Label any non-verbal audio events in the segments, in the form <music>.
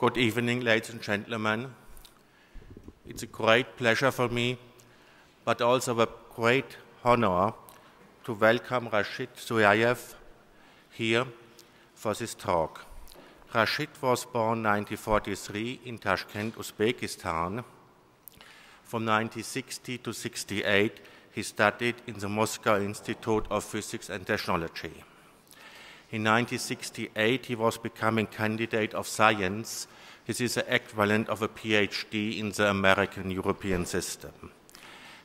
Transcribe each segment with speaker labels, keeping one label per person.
Speaker 1: Good evening, ladies and gentlemen. It's a great pleasure for me, but also a great honor to welcome Rashid Sunyaev here for this talk. Rashid was born 1943 in Tashkent, Uzbekistan. From 1960 to 68, he studied in the Moscow Institute of Physics and Technology. In 1968, he was becoming candidate of science. This is the equivalent of a PhD in the American European system.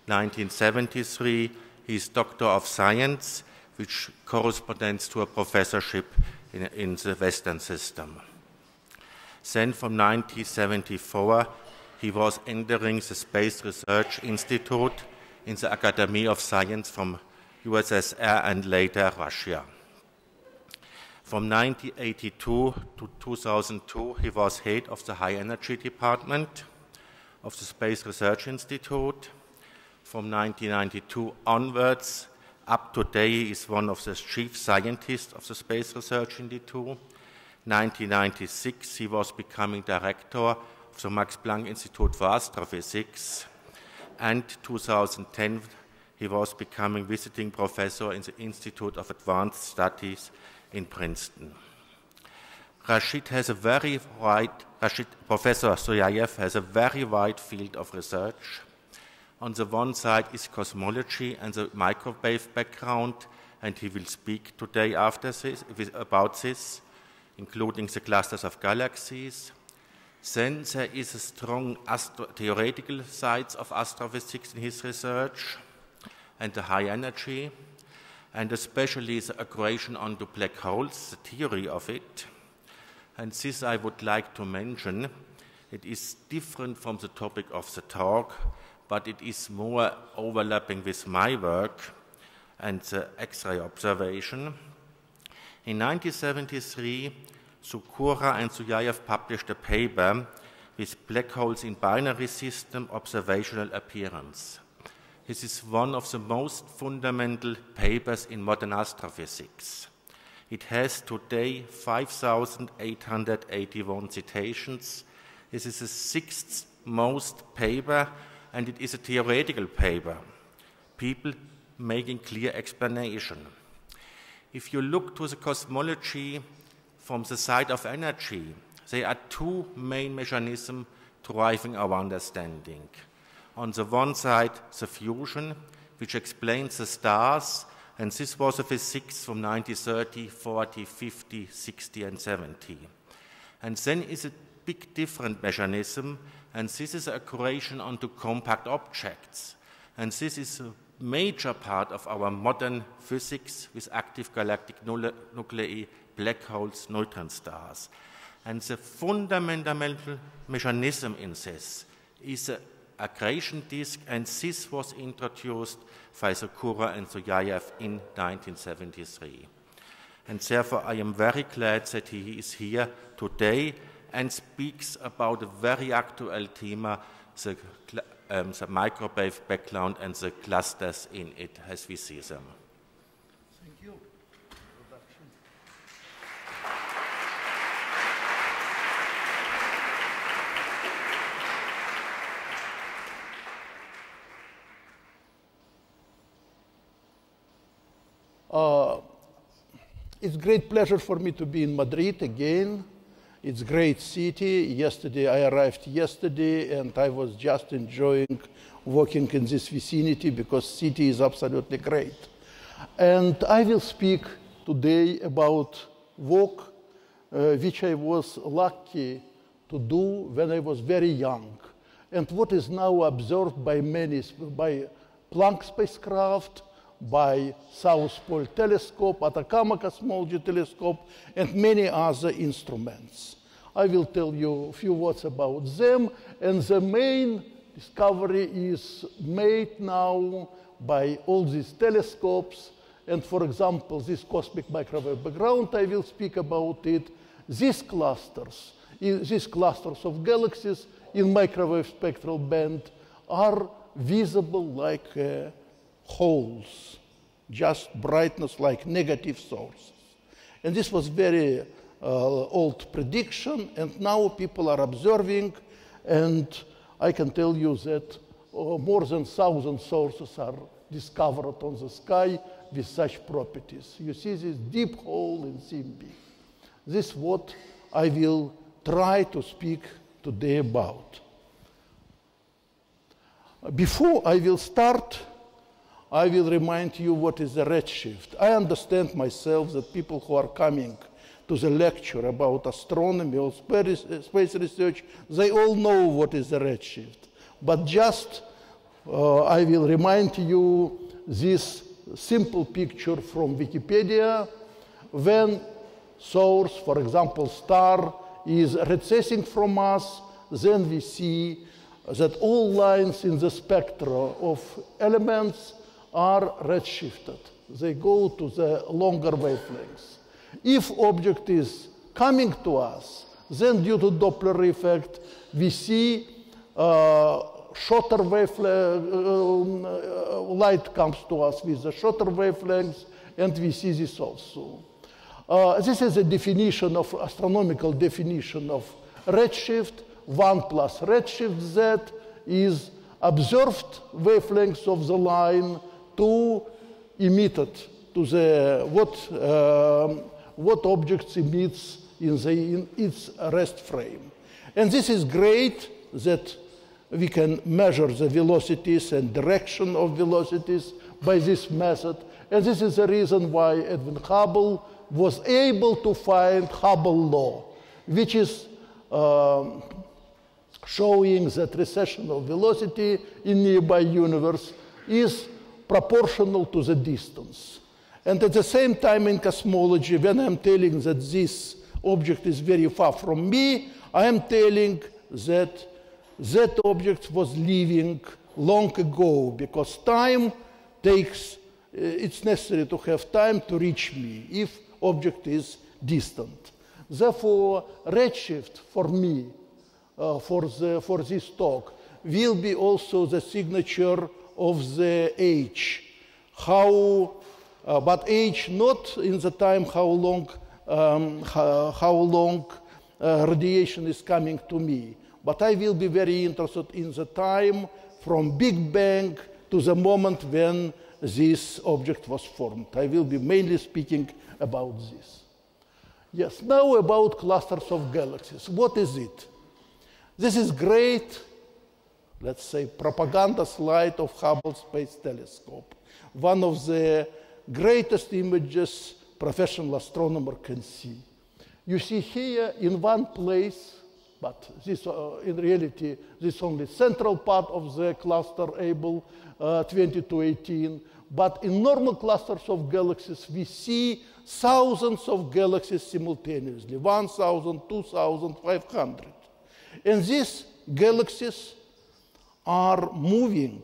Speaker 1: 1973, he is Doctor of Science, which corresponds to a professorship in, in the Western system. Then from 1974, he was entering the Space Research Institute in the Academy of Science from USSR and later Russia. From 1982 to 2002, he was head of the High Energy Department of the Space Research Institute. From 1992 onwards, up to date, he is one of the chief scientists of the Space Research Institute. 1996, he was becoming director of the Max Planck Institute for Astrophysics. And 2010, he was becoming visiting professor in the Institute of Advanced Studies in Princeton. Rashid has a very wide, Rashid, Professor Sunyaev has a very wide field of research. On the one side is cosmology and the microwave background, and he will speak today after this, about this, including the clusters of galaxies. Then there is a strong theoretical side of astrophysics in his research and the high energy and especially the accretion onto black holes, the theory of it. And this I would like to mention. It is different from the topic of the talk, but it is more overlapping with my work and the X-ray observation. In 1973, Shakura and Sunyaev published a paper with black holes in binary system observational appearance. This is one of the most fundamental papers in modern astrophysics. It has today 5,881 citations. This is the sixth most paper, and it is a theoretical paper. People making clear explanation. If you look to the cosmology from the side of energy, there are two main mechanisms driving our understanding. On the one side, the fusion, which explains the stars, and this was a physics from 1930, 40, 50, 60, and 70. And then is a big different mechanism, and this is a accretion onto compact objects. And this is a major part of our modern physics with active galactic nuclei, black holes, neutron stars. And the fundamental mechanism in this is a accretion disk, and this was introduced by Shakura and Sunyaev in 1973. And therefore, I am very glad that he is here today and speaks about a very actual theme, the, um, the microwave background and the clusters in it as we see them.
Speaker 2: Uh, it's great pleasure for me to be in Madrid again. It's great city. Yesterday, I arrived yesterday, and I was just enjoying working in this vicinity because city is absolutely great. And I will speak today about work uh, which I was lucky to do when I was very young, and what is now observed by many by Planck spacecraft by South Pole Telescope, Atacama Cosmology Telescope, and many other instruments. I will tell you a few words about them, and the main discovery is made now by all these telescopes. And for example, this cosmic microwave background, I will speak about it. These clusters, these clusters of galaxies in microwave spectral band are visible like uh, holes, just brightness like negative sources. And this was very uh, old prediction, and now people are observing, and I can tell you that uh, more than thousand sources are discovered on the sky with such properties. You see this deep hole in CMB. This is what I will try to speak today about. Before I will start, I will remind you what is the redshift. I understand myself that people who are coming to the lecture about astronomy or space research, they all know what is the redshift. But just uh, I will remind you this simple picture from Wikipedia when source, for example, star, is recessing from us, then we see that all lines in the spectra of elements are redshifted. They go to the longer wavelengths. If object is coming to us, then due to Doppler effect, we see uh, shorter wavelength, uh, uh, light comes to us with the shorter wavelengths, and we see this also. Uh, this is a definition of astronomical definition of redshift. 1 plus redshift z is observed wavelengths of the line to emitted to the what uh, what objects emits in, the, in its rest frame. And this is great that we can measure the velocities and direction of velocities by this method. And this is the reason why Edwin Hubble was able to find Hubble law, which is um, showing that recessional velocity in nearby universe is proportional to the distance. And at the same time in cosmology, when I'm telling that this object is very far from me, I am telling that that object was living long ago because time takes, uh, it's necessary to have time to reach me if object is distant. Therefore, redshift for me, uh, for, the, for this talk, will be also the signature of the age. How, uh, but age not in the time how long, um, how, how, long uh, radiation is coming to me, but I will be very interested in the time from Big Bang to the moment when this object was formed. I will be mainly speaking about this. Yes, now about clusters of galaxies. What is it? This is great, let's say, propaganda slide of Hubble Space Telescope. One of the greatest images professional astronomer can see. You see here in one place, but this uh, in reality, this only central part of the cluster Abell uh, 2218, but in normal clusters of galaxies, we see thousands of galaxies simultaneously 1,000, 2,500. And these galaxies are moving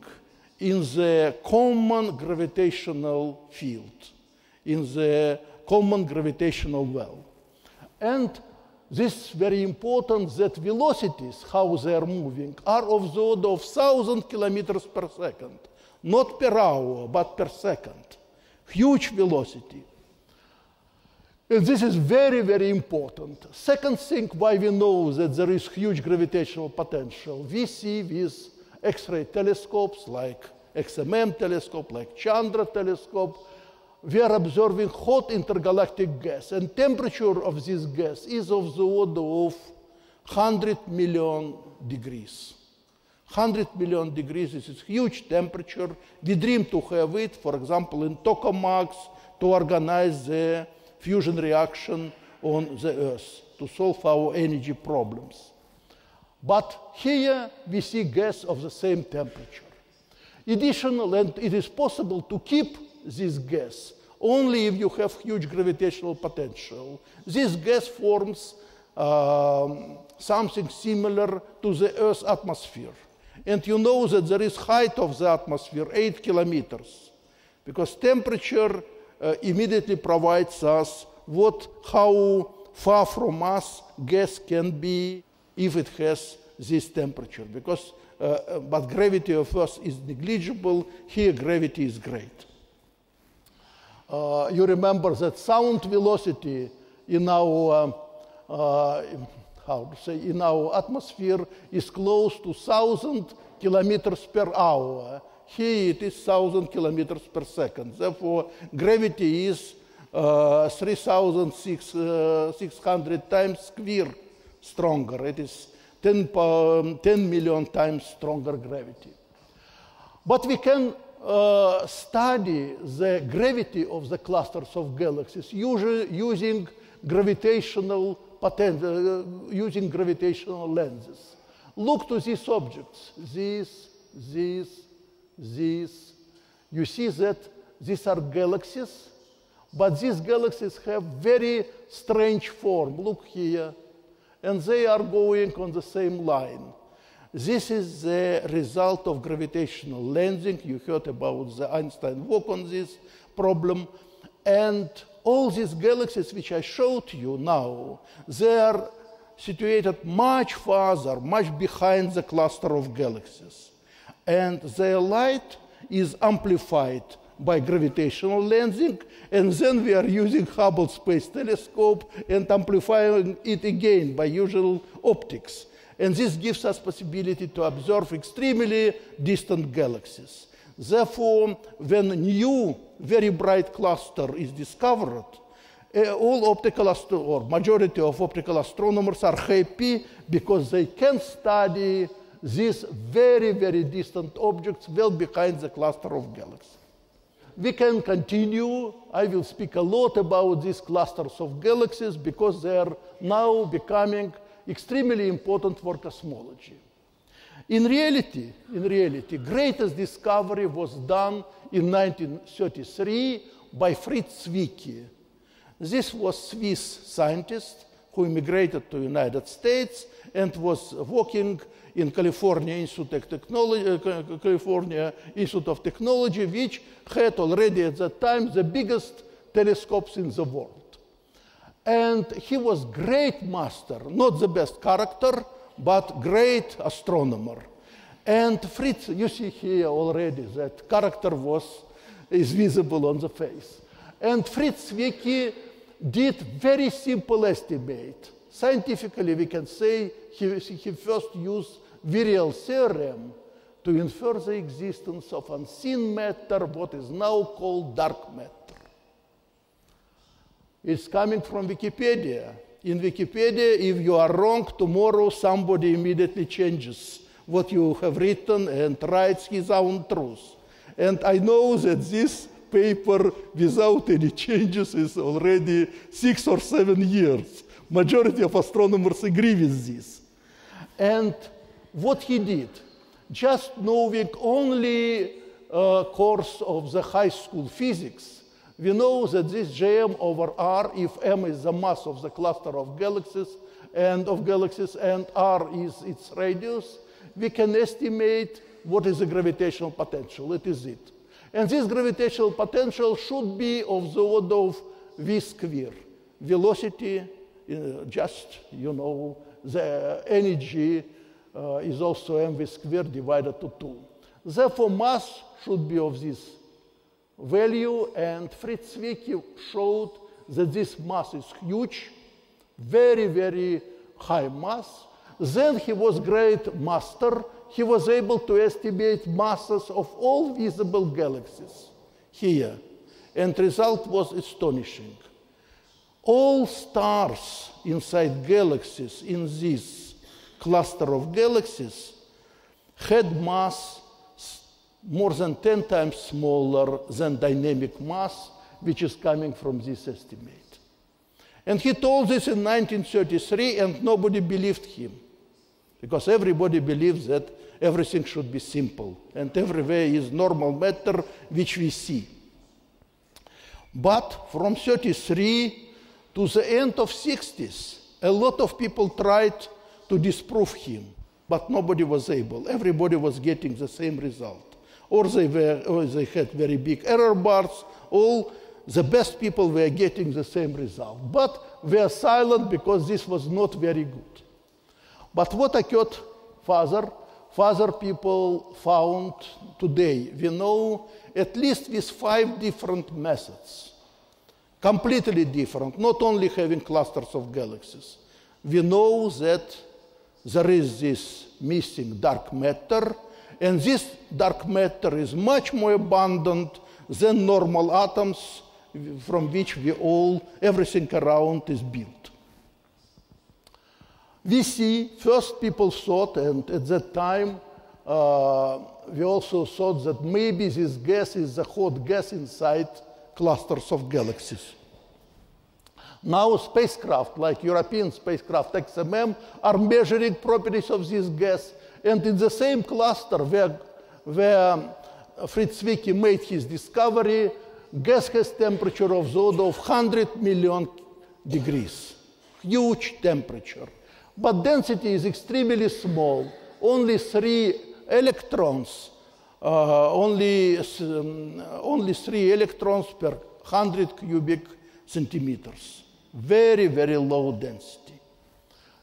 Speaker 2: in the common gravitational field, in the common gravitational well. And this is very important that velocities, how they are moving, are of the order of 1,000 kilometers per second not per hour, but per second. Huge velocity. And this is very, very important. Second thing why we know that there is huge gravitational potential, we see with X-ray telescopes like XMM telescope, like Chandra telescope, we are observing hot intergalactic gas, and temperature of this gas is of the order of 100 million degrees. 100 million degrees is huge temperature. We dream to have it, for example, in tokamaks to organize the fusion reaction on the Earth to solve our energy problems. But here we see gas of the same temperature. Additional, and it is possible to keep this gas only if you have huge gravitational potential. This gas forms um, something similar to the Earth's atmosphere. And you know that there is height of the atmosphere, 8 kilometers, because temperature uh, immediately provides us what, how far from us gas can be if it has this temperature. Because, uh, uh but gravity of Earth is negligible, here gravity is great. Uh, you remember that sound velocity in our uh, how to say in our atmosphere is close to thousand kilometers per hour. Here it is thousand kilometers per second. Therefore, gravity is uh, 3,600 uh, times square stronger. It is 10, um, 10 million times stronger gravity. But we can uh, study the gravity of the clusters of galaxies usually using gravitational uh, using gravitational lenses. Look to these objects, these, these, these. You see that these are galaxies, but these galaxies have very strange form. Look here, and they are going on the same line. This is the result of gravitational lensing. You heard about the Einstein work on this problem. And all these galaxies which I showed you now, they are situated much farther, much behind the cluster of galaxies. And their light is amplified by gravitational lensing, and then we are using Hubble Space Telescope and amplifying it again by usual optics. And this gives us possibility to observe extremely distant galaxies. Therefore, when new, very bright cluster is discovered, uh, all optical or majority of optical astronomers are happy because they can study these very, very distant objects well behind the cluster of galaxies. We can continue. I will speak a lot about these clusters of galaxies because they are now becoming extremely important for cosmology. In reality, in reality, greatest discovery was done in 1933 by Fritz Zwicky. This was Swiss scientist who immigrated to United States and was working in California Institute of Technology, uh, California Institute of Technology, which had already at that time the biggest telescopes in the world. And he was great master, not the best character, but great astronomer. And Fritz, you see here already that character was is visible on the face. And Fritz Zwicky did very simple estimate. Scientifically, we can say he, he first used virial theorem to infer the existence of unseen matter, what is now called dark matter. It's coming from Wikipedia. In Wikipedia, if you are wrong, tomorrow somebody immediately changes what you have written and writes his own truth. And I know that this paper, without any changes, is already six or seven years. Majority of astronomers agree with this. And what he did, just knowing only a course of the high school physics, we know that this GM over r, if m is the mass of the cluster of galaxies and of galaxies and r is its radius, we can estimate what is the gravitational potential. It is it. And this gravitational potential should be of the order of v square. Velocity, uh, just, you know, the energy uh, is also mv squared divided to 2. Therefore, mass should be of this value, and Fritz Zwicky showed that this mass is huge, very, very high mass. Then he was great master. He was able to estimate masses of all visible galaxies here, and result was astonishing. All stars inside galaxies in this cluster of galaxies had mass more than 10 times smaller than dynamic mass, which is coming from this estimate. And he told this in 1933, and nobody believed him. Because everybody believes that everything should be simple, and everywhere is normal matter which we see. But from 33 to the end of 60s, a lot of people tried to disprove him, but nobody was able. Everybody was getting the same result or they, were, or they had very big error bars. All the best people were getting the same result, but were silent because this was not very good. But what occurred further? Further people found today, we know at least with five different methods completely different, not only having clusters of galaxies. We know that there is this missing dark matter, and this dark matter is much more abundant than normal atoms from which we all, everything around is built. We see, first people thought, and at that time, uh, we also thought that maybe this gas is the hot gas inside clusters of galaxies. Now spacecraft, like European spacecraft XMM, are measuring properties of this gas. And in the same cluster where, where um, Fritz Zwicky made his discovery, gas has temperature of the order of 100 million degrees. Huge temperature. But density is extremely small. Only three electrons only, um, only three electrons per 100 cubic centimeters. Very, very low density.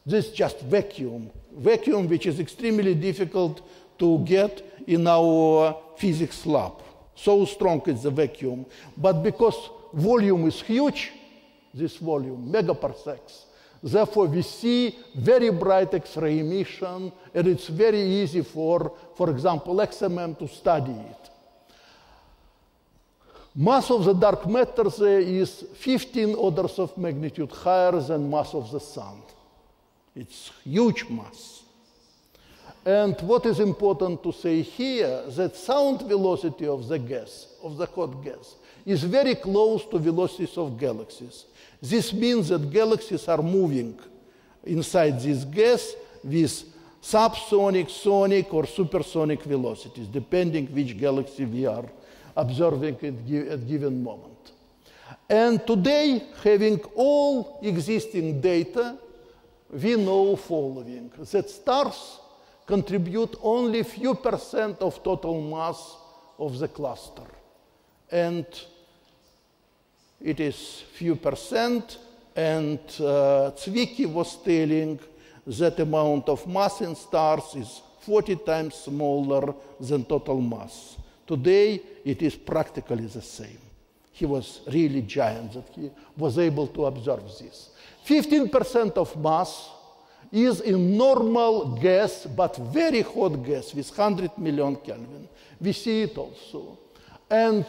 Speaker 2: This is just vacuum. Vacuum which is extremely difficult to get in our physics lab. So strong is the vacuum. But because volume is huge, this volume, megaparsecs, Therefore, we see very bright X-ray emission, and it's very easy for, for example, XMM to study it. Mass of the dark matter is 15 orders of magnitude higher than mass of the sun. It's huge mass. And what is important to say here, that sound velocity of the gas, of the hot gas, is very close to velocities of galaxies. This means that galaxies are moving inside this gas with subsonic, sonic, or supersonic velocities, depending which galaxy we are observing at a given moment. And today, having all existing data, we know following, that stars contribute only few percent of total mass of the cluster. And it is few percent, and uh, Zwicky was telling that amount of mass in stars is 40 times smaller than total mass. Today, it is practically the same. He was really giant that he was able to observe this. 15% of mass is in normal gas, but very hot gas with 100 million Kelvin. We see it also. And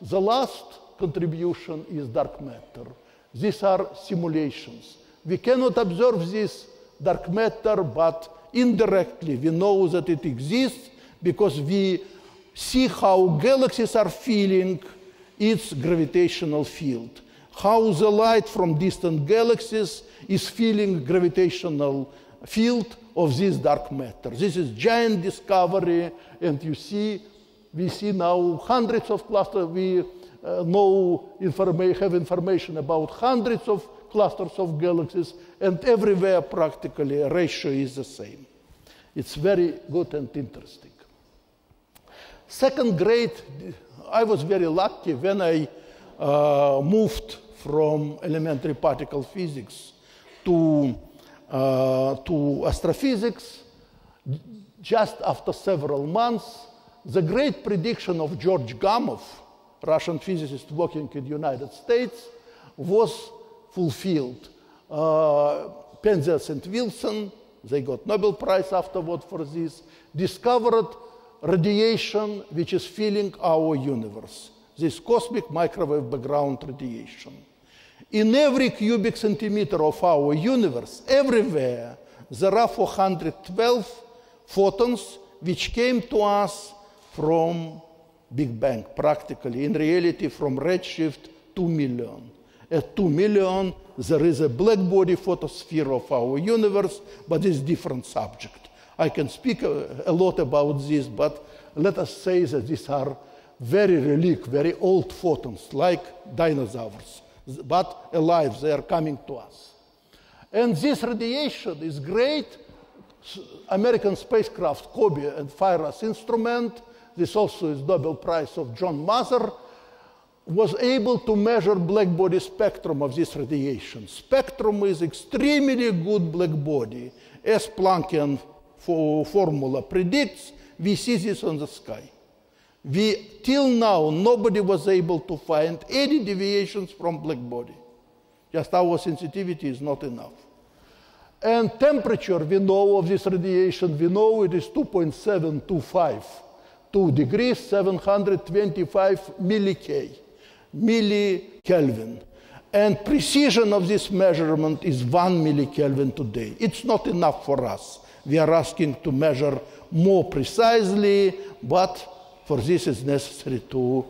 Speaker 2: the last contribution is dark matter. These are simulations. We cannot observe this dark matter, but indirectly we know that it exists because we see how galaxies are feeling its gravitational field, how the light from distant galaxies is feeling gravitational field of this dark matter. This is giant discovery, and you see, we see now hundreds of clusters. We uh, know informa have information about hundreds of clusters of galaxies, and everywhere practically ratio is the same. It's very good and interesting. Second grade, I was very lucky when I uh, moved from elementary particle physics to, uh, to astrophysics. Just after several months, the great prediction of George Gamow, Russian physicist working in the United States, was fulfilled. Uh, Penzias and Wilson, they got Nobel Prize afterward for this, discovered radiation which is filling our universe, this cosmic microwave background radiation. In every cubic centimeter of our universe, everywhere, there are 412 photons which came to us from Big Bang, practically. In reality, from redshift 2 million. At 2 million, there is a black body photosphere of our universe, but it's different subject. I can speak a, a lot about this, but let us say that these are very relic, very old photons, like dinosaurs, but alive, they are coming to us. And this radiation is great. American spacecraft COBE and FIRAS instrument this also is Nobel Prize of John Mather, was able to measure black body spectrum of this radiation. Spectrum is extremely good black body. As Planckian formula predicts, we see this on the sky. We, till now, nobody was able to find any deviations from black body. Just our sensitivity is not enough. And temperature, we know of this radiation, we know it is 2.725, 2 degrees, 725 milli millikelvin. And precision of this measurement is 1 millikelvin today. It's not enough for us. We are asking to measure more precisely, but for this is necessary to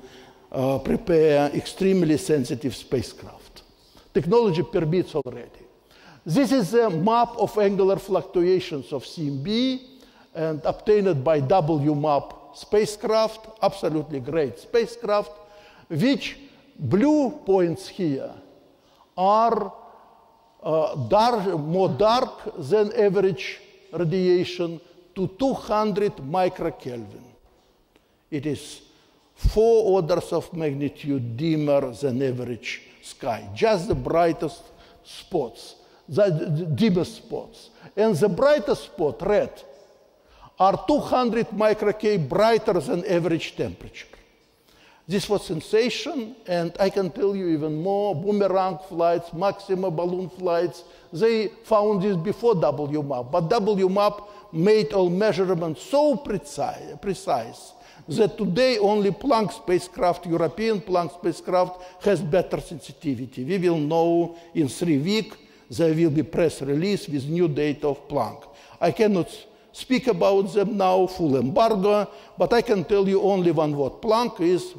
Speaker 2: uh, prepare extremely sensitive spacecraft. Technology permits already. This is a map of angular fluctuations of CMB and obtained by WMAP spacecraft, absolutely great spacecraft, which blue points here are uh, dark, more dark than average radiation to 200 microkelvin. It is four orders of magnitude dimmer than average sky, just the brightest spots, the, the dimmest spots. And the brightest spot, red, are 200 microK brighter than average temperature. This was sensation, and I can tell you even more. Boomerang flights, Maxima balloon flights, they found this before WMAP, but WMAP made all measurements so precise, precise that today only Planck spacecraft, European Planck spacecraft, has better sensitivity. We will know in three weeks there will be press release with new data of Planck. I cannot speak about them now, full embargo, but I can tell you only one word. Planck is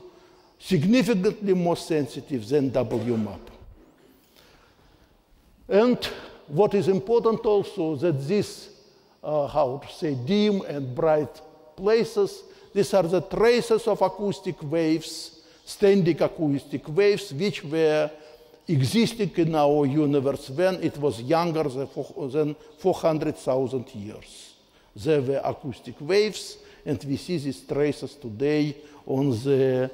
Speaker 2: significantly more sensitive than WMAP. And what is important also that these, uh, how to say, dim and bright places these are the traces of acoustic waves, standing acoustic waves, which were existing in our universe when it was younger than 400,000 years. There were acoustic waves, and we see these traces today on the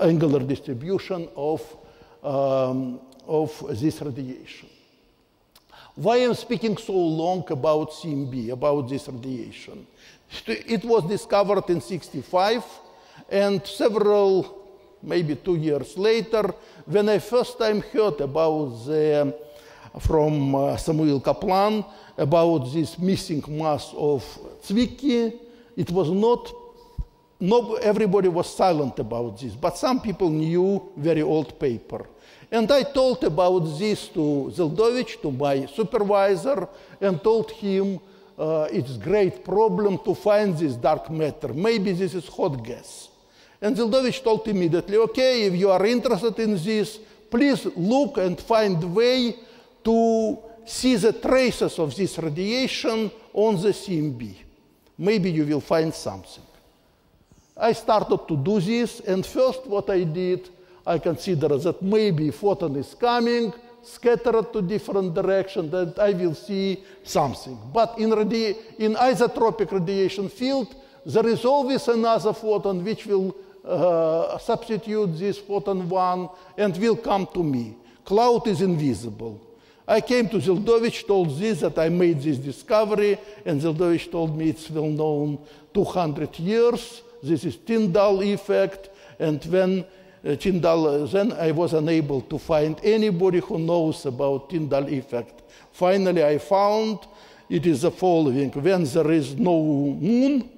Speaker 2: angular distribution of, um, of this radiation. Why I'm speaking so long about CMB, about this radiation? It was discovered in 65, and several, maybe two years later, when I first time heard about the, from uh, Samuel Kaplan about this missing mass of Zwicky, it was not, no, everybody was silent about this, but some people knew very old paper. And I told about this to Zeldovich, to my supervisor, and told him uh, it's great problem to find this dark matter. Maybe this is hot gas. And Zeldovich told immediately, okay, if you are interested in this, please look and find way to see the traces of this radiation on the CMB. Maybe you will find something. I started to do this, and first what I did, I considered that maybe photon is coming, scattered to different directions, that I will see something. But in, radi- in isotropic radiation field, there is always another photon which will uh, substitute this photon one and will come to me. Cloud is invisible. I came to Zeldovich, told this that I made this discovery, and Zeldovich told me it's well known 200 years. This is Tyndall effect, and when uh, Tyndall, then I was unable to find anybody who knows about Tyndall effect. Finally, I found it is the following. When there is no moon,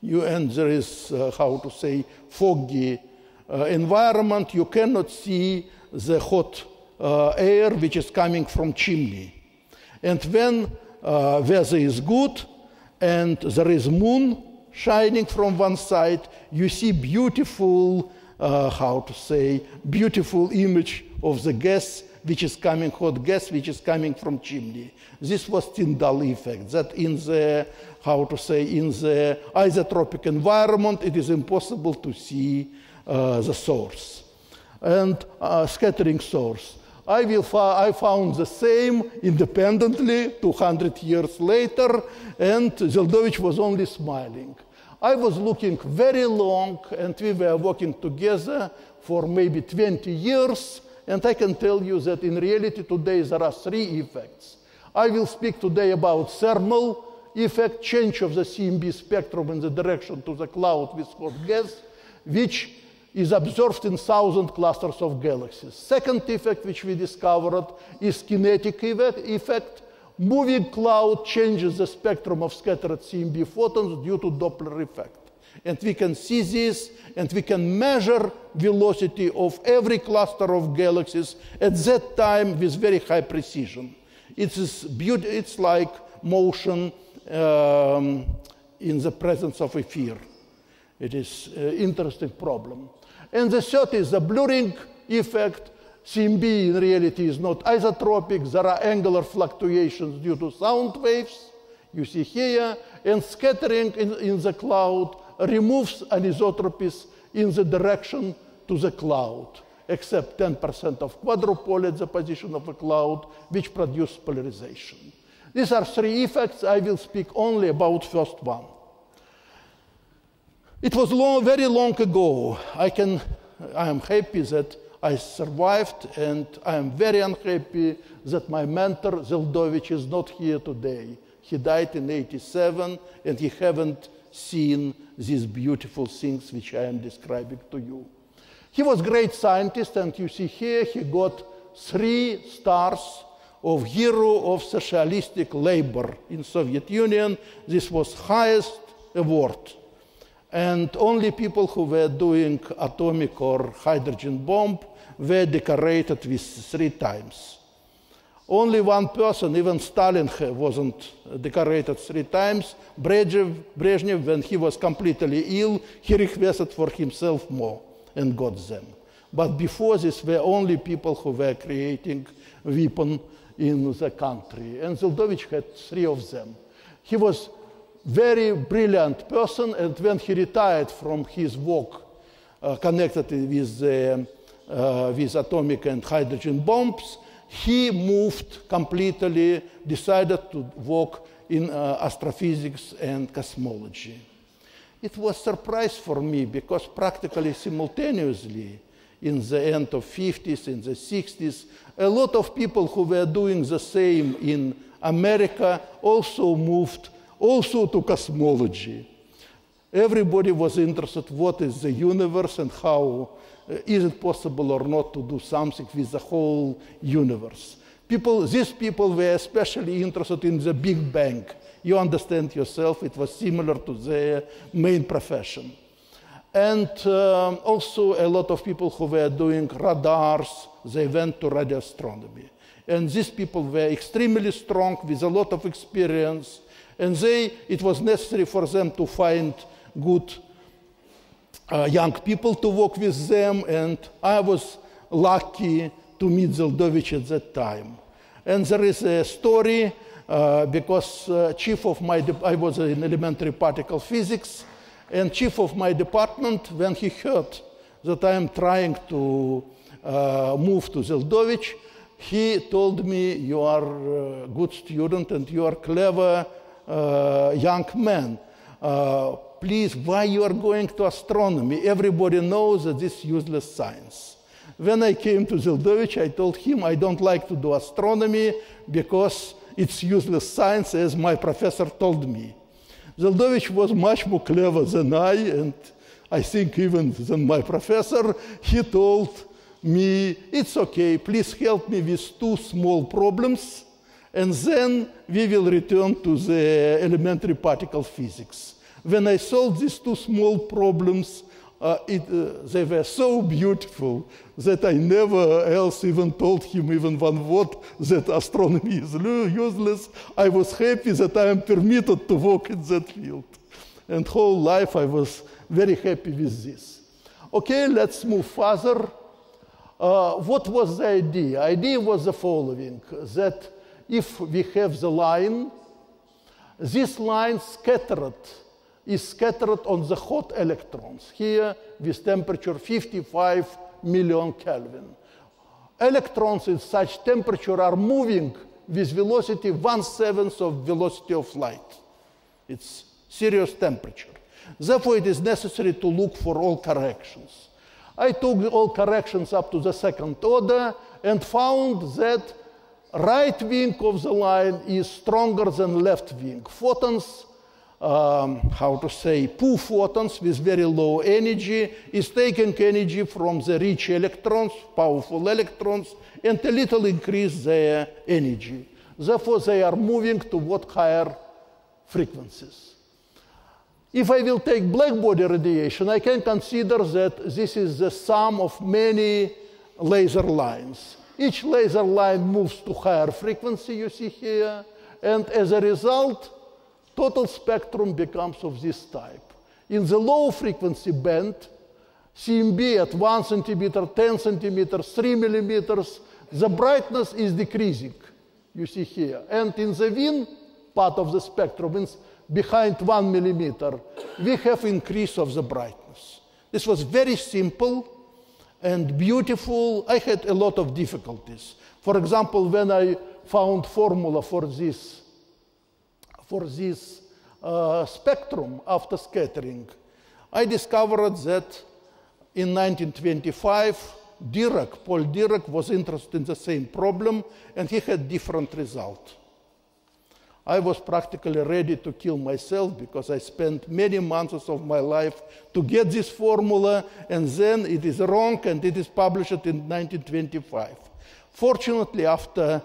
Speaker 2: you, and there is, uh, how to say, foggy uh, environment, you cannot see the hot uh, air which is coming from chimney. And when uh, weather is good and there is moon shining from one side, you see beautiful uh, how to say, beautiful image of the gas which is coming, hot gas which is coming from chimney. This was Tyndall effect, that in the, how to say, in the isotropic environment, it is impossible to see uh, the source. And uh, scattering source. I, will I found the same independently 200 years later, and Zeldovich was only smiling. I was looking very long, and we were working together for maybe 20 years. And I can tell you that in reality today there are three effects. I will speak today about thermal effect, change of the CMB spectrum in the direction to the cloud with hot gas, which is observed in thousand clusters of galaxies. Second effect which we discovered is kinetic effect. Moving cloud changes the spectrum of scattered CMB photons due to Doppler effect. And we can see this and we can measure velocity of every cluster of galaxies at that time with very high precision. It's, it's like motion um, in the presence of a fear. It is an interesting problem. And the third is the blurring effect. CMB in reality is not isotropic. There are angular fluctuations due to sound waves, you see here, and scattering in, in the cloud removes anisotropies in the direction to the cloud, except 10% of quadrupole at the position of a cloud, which produce polarization. These are three effects. I will speak only about first one. It was long, very long ago. I, can, I am happy that I survived, and I am very unhappy that my mentor, Zeldovich, is not here today. He died in 87, and he haven't seen these beautiful things which I am describing to you. He was great scientist, and you see here he got three stars of hero of socialistic labor in Soviet Union. This was highest award. And only people who were doing atomic or hydrogen bomb were decorated with three times. Only one person, even Stalin, wasn't decorated three times. Brezhnev, Brezhnev, when he was completely ill, he requested for himself more and got them. But before this, were only people who were creating weapon in the country. And Zeldovich had three of them. He was very brilliant person, and when he retired from his work uh, connected with, uh, with atomic and hydrogen bombs, he moved completely, decided to work in uh, astrophysics and cosmology. It was a surprise for me because practically simultaneously, in the end of 50s, in the 60s, a lot of people who were doing the same in America also moved also to cosmology. Everybody was interested what is the universe and how is it possible or not to do something with the whole universe. People, these people were especially interested in the Big Bang. You understand yourself, it was similar to their main profession. And um, also a lot of people who were doing radars, they went to radio astronomy. And these people were extremely strong with a lot of experience. And they, it was necessary for them to find good uh, young people to work with them, and I was lucky to meet Zeldovich at that time. And there is a story uh, because uh, chief of my I was in elementary particle physics, and chief of my department, when he heard that I am trying to uh, move to Zeldovich, he told me, "You are a good student and you are clever uh, young man." Please, why you are going to astronomy? Everybody knows that this useless science. When I came to Zeldovich, I told him I don't like to do astronomy because it's useless science, as my professor told me. Zeldovich was much more clever than I, and I think even than my professor. He told me, it's okay, please help me with two small problems, and then we will return to the elementary particle physics. When I solved these two small problems, uh, it, uh, they were so beautiful that I never else even told him even one word that astronomy is useless. I was happy that I am permitted to work in that field. And whole life I was very happy with this. Okay, let's move further. Uh, what was the idea? Idea was the following, that if we have the line, this line scattered is scattered on the hot electrons, here with temperature 55 million Kelvin. Electrons in such temperature are moving with velocity one-seventh of velocity of light. It's serious temperature. Therefore, it is necessary to look for all corrections. I took all corrections up to the second order and found that right wing of the line is stronger than left wing. Photons, um, how to say, poor photons with very low energy is taking energy from the rich electrons, powerful electrons, and a little increase their energy. Therefore, they are moving toward higher frequencies. If I will take black body radiation, I can consider that this is the sum of many laser lines. Each laser line moves to higher frequency, you see here, and as a result, total spectrum becomes of this type. In the low frequency band, CMB at 1 centimeter, 10 centimeters, 3 millimeters, the brightness is decreasing, you see here. And in the Wien part of the spectrum, means behind 1 millimeter, we have increase of the brightness. This was very simple and beautiful. I had a lot of difficulties. For example, when I found formula for this, for this uh, spectrum after scattering, I discovered that in 1925, Dirac, Paul Dirac, was interested in the same problem, and he had different result. I was practically ready to kill myself because I spent many months of my life to get this formula, and then it is wrong and it is published in 1925. Fortunately, after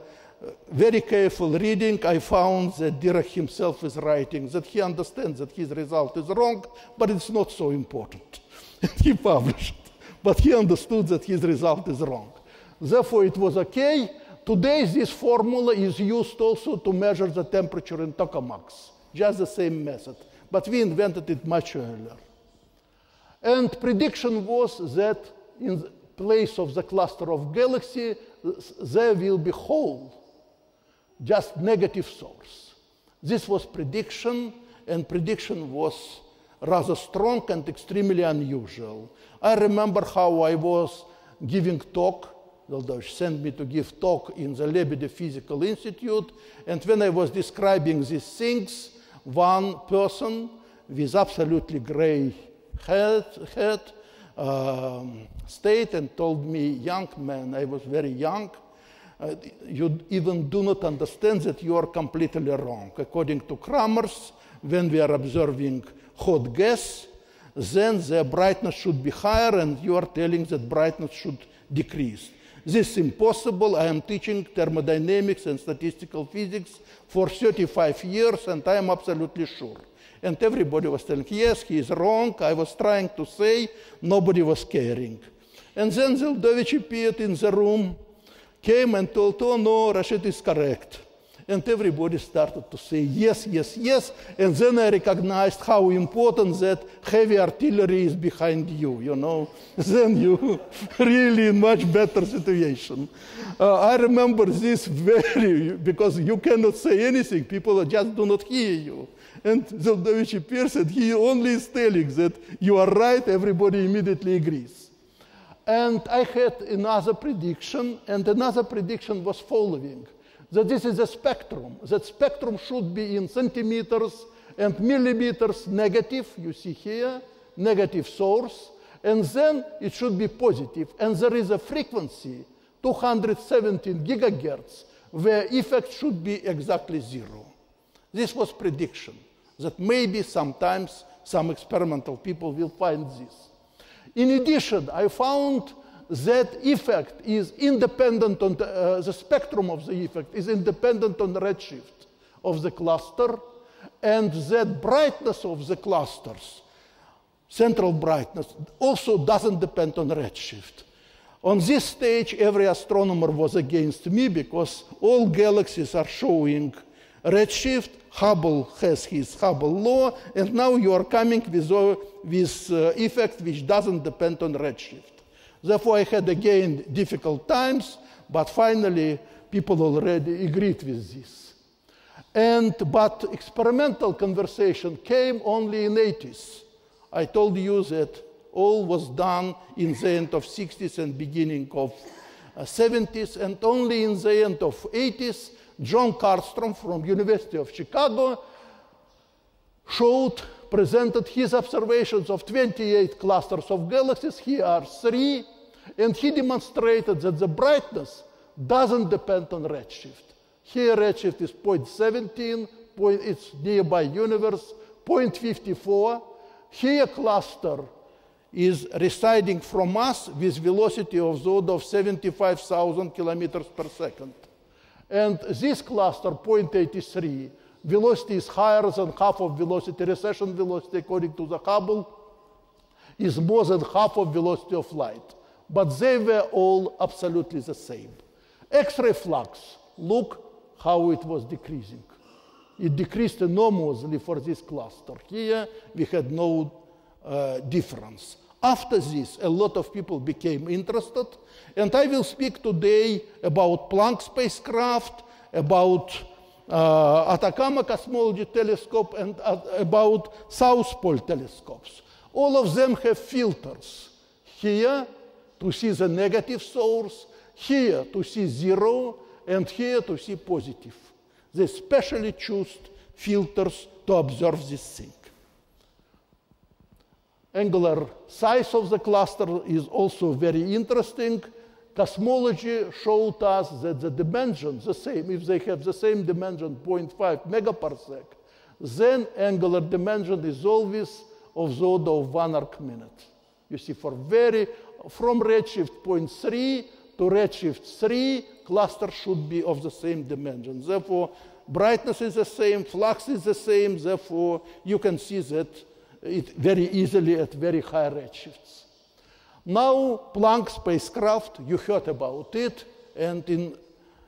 Speaker 2: very careful reading, I found that Dirac himself is writing that he understands that his result is wrong, but it's not so important. <laughs> he published, but he understood that his result is wrong. Therefore, it was okay Today, this formula is used also to measure the temperature in tokamaks, just the same method. But we invented it much earlier. And prediction was that in place of the cluster of galaxy, there will be hole, just negative source. This was prediction, and prediction was rather strong and extremely unusual. I remember how I was giving talk Doldosh sent me to give talk in the Lebedev Physical Institute. And when I was describing these things, one person with absolutely gray head, head um, stayed and told me, young man, I was very young, uh, you even do not understand that you are completely wrong. According to Kramers, when we are observing hot gas, then the brightness should be higher, and you are telling that brightness should decrease. This is impossible. I am teaching thermodynamics and statistical physics for 35 years, and I am absolutely sure. And everybody was telling, yes, he is wrong. I was trying to say, nobody was caring. And then Zeldovich appeared in the room, came and told, oh no, Rashid is correct. And everybody started to say yes, yes, yes. And then I recognized how important that heavy artillery is behind you, you know. <laughs> then you <laughs> really in much better situation. Uh, I remember this very, because you cannot say anything. People just do not hear you. And Zeldovich appears and he only is telling that you are right, everybody immediately agrees. And I had another prediction, and another prediction was following that this is a spectrum. That spectrum should be in centimeters and millimeters negative, you see here, negative source, and then it should be positive. And there is a frequency, 217 gigahertz, where effect should be exactly zero. This was prediction, that maybe sometimes some experimental people will find this. In addition, I found that effect is independent on the, uh, the spectrum of the effect is independent on the redshift of the cluster and that brightness of the clusters central brightness also doesn't depend on redshift. On this stage every astronomer was against me because all galaxies are showing redshift hubble has his hubble law and now you are coming with, uh, with uh, effect which doesn't depend on redshift Therefore, I had again difficult times, but finally, people already agreed with this. And, but experimental conversation came only in 80s. I told you that all was done in the end of 60s and beginning of uh, 70s, and only in the end of 80s, John Carlstrom from University of Chicago showed presented his observations of 28 clusters of galaxies. Here are three. And he demonstrated that the brightness doesn't depend on redshift. Here redshift is 0.17, point, it's nearby universe, 0.54. Here cluster is residing from us with velocity of the order of 75,000 kilometers per second. And this cluster, 0.83, velocity is higher than half of velocity, recession velocity according to the Hubble is more than half of velocity of light. But they were all absolutely the same. X-ray flux, look how it was decreasing. It decreased enormously for this cluster. Here we had no uh, difference. After this, a lot of people became interested, and I will speak today about Planck spacecraft, about uh, Atacama Cosmology Telescope, and uh, about South Pole telescopes. All of them have filters. Here, to see the negative source, here to see zero, and here to see positive. They specially choose filters to observe this thing. Angular size of the cluster is also very interesting. Cosmology showed us that the dimension, the same, if they have the same dimension, 0.5 megaparsec, then angular dimension is always of the order of one arc minute. You see, for very, from redshift 0.3 to redshift 3, cluster should be of the same dimension. Therefore, brightness is the same, flux is the same, therefore, you can see that it very easily at very high redshifts. Now, Planck spacecraft, you heard about it, and in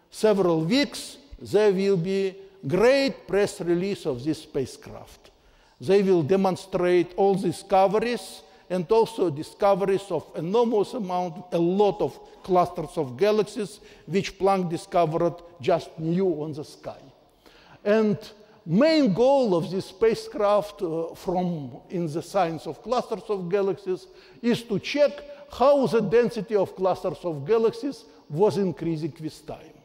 Speaker 2: several weeks, there will be great press release of this spacecraft. They will demonstrate all discoveries and also discoveries of enormous amount, a lot of clusters of galaxies, which Planck discovered just new on the sky. And main goal of this spacecraft uh, from in the science of clusters of galaxies is to check how the density of clusters of galaxies was increasing with time.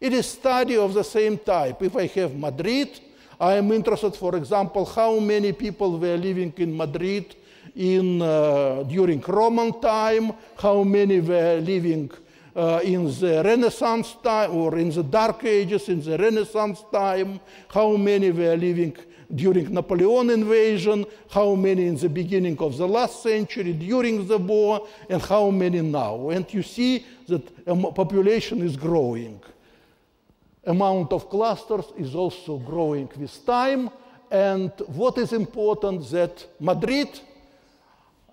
Speaker 2: It is study of the same type. If I have Madrid, I am interested, for example, how many people were living in Madrid in, uh, during Roman time, how many were living uh, in the Renaissance time or in the Dark Ages, in the Renaissance time, how many were living during Napoleon invasion, how many in the beginning of the last century during the war, and how many now. And you see that population is growing amount of clusters is also growing with time. And what is important that Madrid,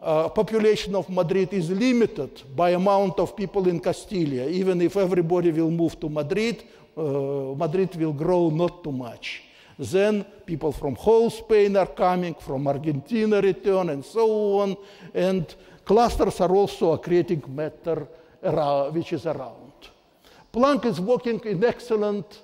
Speaker 2: uh, population of Madrid is limited by amount of people in Castilla. Even if everybody will move to Madrid, uh, Madrid will grow not too much. Then people from whole Spain are coming, from Argentina return, and so on. And clusters are also a creating matter around, which is around. Planck is working in excellent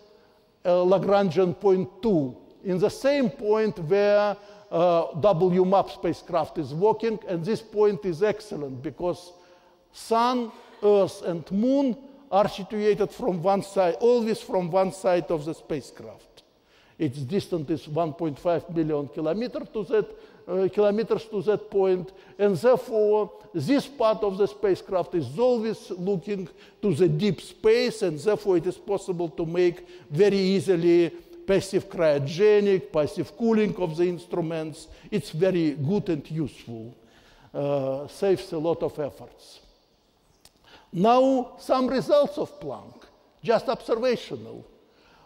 Speaker 2: uh, Lagrangian point 2, in the same point where uh, WMAP spacecraft is working, and this point is excellent because Sun, Earth, and Moon are situated from one side, always from one side of the spacecraft. Its distance is 1.5 million kilometers to that uh, kilometers to that point, and therefore this part of the spacecraft is always looking to the deep space, and therefore it is possible to make very easily passive cryogenic, passive cooling of the instruments. It's very good and useful, uh, saves a lot of efforts. Now, some results of Planck, just observational.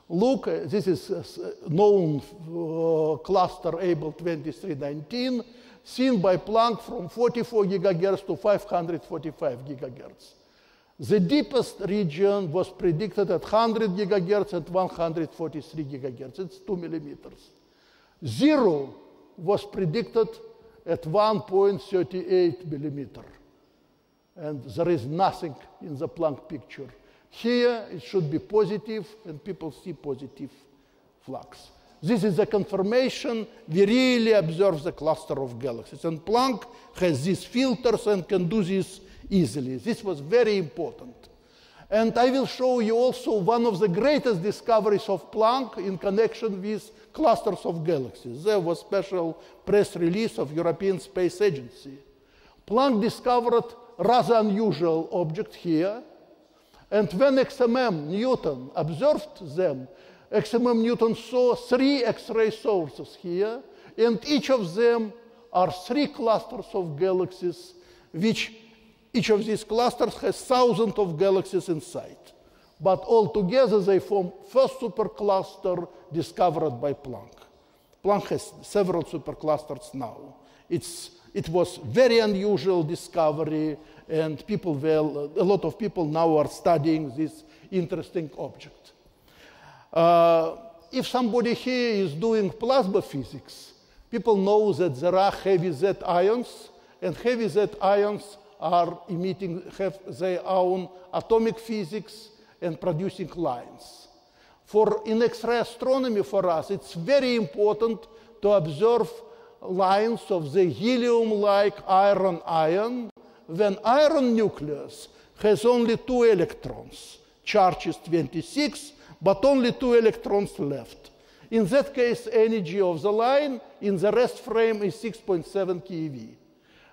Speaker 2: Look, uh, this is uh, known uh, cluster Abell 2319, seen by Planck from 44 gigahertz to 545 gigahertz. The deepest region was predicted at 100 gigahertz and 143 gigahertz. It's 2 millimeters. Zero was predicted at 1.38 millimeter. And there is nothing in the Planck picture. Here it should be positive, and people see positive flux. This is a confirmation we really observe the cluster of galaxies. And Planck has these filters and can do this easily. This was very important. And I will show you also one of the greatest discoveries of Planck in connection with clusters of galaxies. There was special press release of European Space Agency. Planck discovered rather unusual object here, And when XMM Newton observed them, XMM Newton saw three X-ray sources here, and each of them are three clusters of galaxies, which each of these clusters has thousands of galaxies inside. But altogether they form first supercluster discovered by Planck. Planck has several superclusters now. It's, it was very unusual discovery and people will, a lot of people now are studying this interesting object. Uh, if somebody here is doing plasma physics, people know that there are heavy Z ions, and heavy Z ions are emitting, have their own atomic physics and producing lines. For in X-ray astronomy for us, it's very important to observe lines of the helium-like iron ion when iron nucleus has only two electrons, charge is 26, but only two electrons left. In that case, energy of the line in the rest frame is 6.7 keV.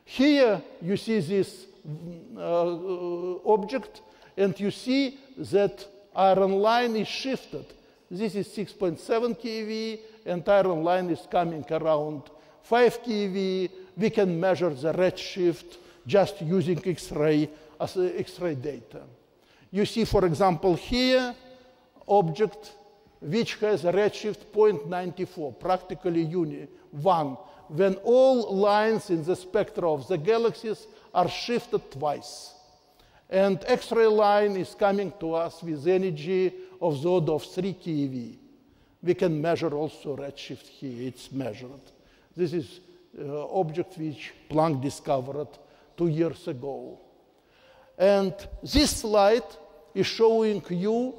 Speaker 2: Here you see this mm, uh, uh, object, and you see that iron line is shifted. This is 6.7 keV, and iron line is coming around 5 keV. We can measure the redshift just using X-ray as uh, X-ray data. You see, for example, here, object which has a redshift 0.94, practically uni, 1, when all lines in the spectra of the galaxies are shifted twice. And X-ray line is coming to us with energy of the order of 3 keV. We can measure also redshift here, it's measured. This is uh, object which Planck discovered two years ago. And this slide is showing you,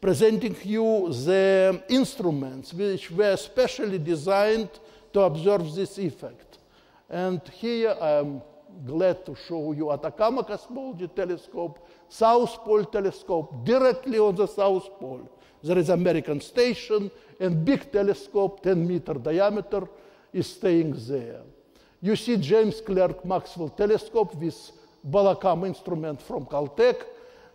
Speaker 2: presenting you the instruments which were specially designed to observe this effect. And here I'm glad to show you Atacama Cosmology Telescope, South Pole Telescope, directly on the South Pole. There is American station and big telescope, 10 meter diameter, is staying there. You see James Clerk Maxwell telescope with Bolocam instrument from Caltech,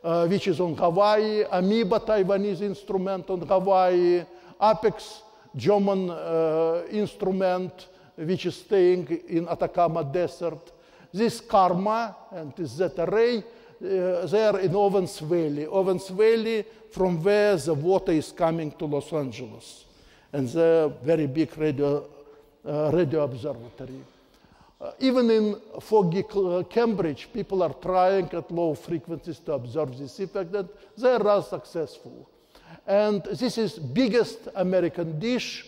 Speaker 2: uh, which is on Hawaii, AMiBA Taiwanese instrument on Hawaii, Apex German uh, instrument, which is staying in Atacama Desert. This CARMA and this Zeta Ray, uh, they are in Owens Valley. Owens Valley, from where the water is coming to Los Angeles. And the very big radio, uh, radio observatory. Uh, even in foggy uh, Cambridge, people are trying at low frequencies to observe this effect, and they are successful. And this is biggest American dish,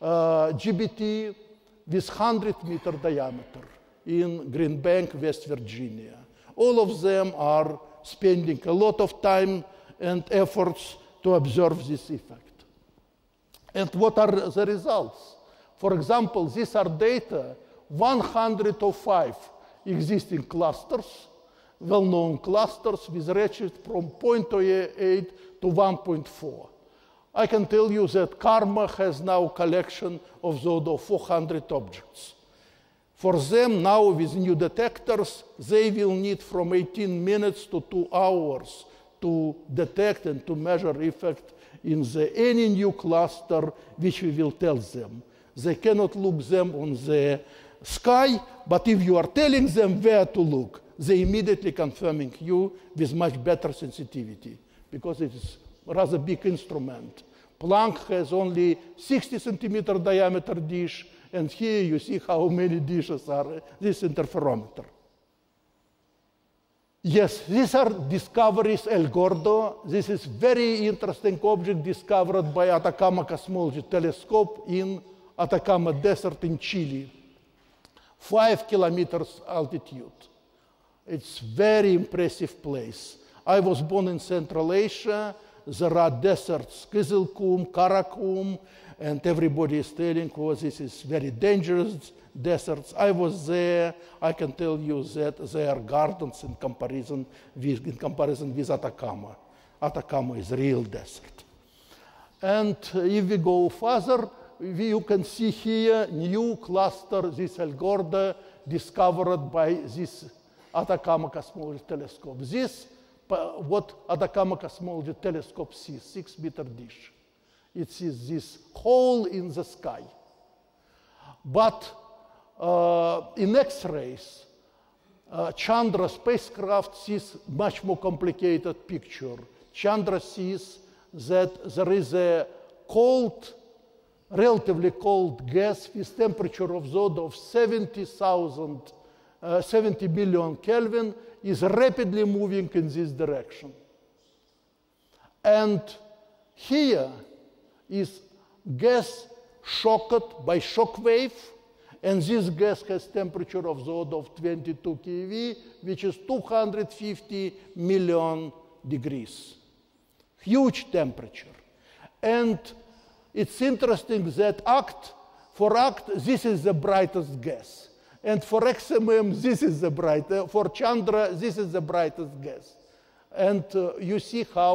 Speaker 2: uh, GBT, with 100 meter diameter in Green Bank, West Virginia. All of them are spending a lot of time and efforts to observe this effect. And what are the results? For example, these are data 105 existing clusters, well-known clusters with redshift from 0.08 to 1.4. I can tell you that CARMA has now a collection of those 400 objects. For them now with new detectors, they will need from 18 minutes to two hours to detect and to measure effect in the any new cluster which we will tell them. They cannot look them on the sky, but if you are telling them where to look, they immediately confirming you with much better sensitivity because it is rather big instrument. Planck has only 60 centimeter diameter dish, and here you see how many dishes are this interferometer. Yes, these are discoveries El Gordo. This is very interesting object discovered by Atacama Cosmology Telescope in Atacama Desert in Chile five kilometers altitude. It's very impressive place. I was born in Central Asia. There are deserts, Kyzylkum, Karakum, and everybody is telling, oh, this is very dangerous deserts. I was there. I can tell you that there are gardens in comparison with, in comparison with Atacama. Atacama is real desert. And if we go further, you can see here new cluster, this El Gordo, discovered by this Atacama Cosmology Telescope. This what Atacama Cosmology Telescope sees, six meter dish. It sees this hole in the sky. But uh, in X-rays, uh, Chandra spacecraft sees much more complicated picture. Chandra sees that there is a cold, relatively cold gas with temperature of the order of 70,000, uh, 70 million Kelvin is rapidly moving in this direction. And here is gas shocked by shock wave, and this gas has temperature of the order of 22 keV, which is 250 million degrees. Huge temperature. And it's interesting that ACT, for ACT, this is the brightest gas. And for XMM, this is the bright. Uh, for Chandra, this is the brightest gas. And uh, you see how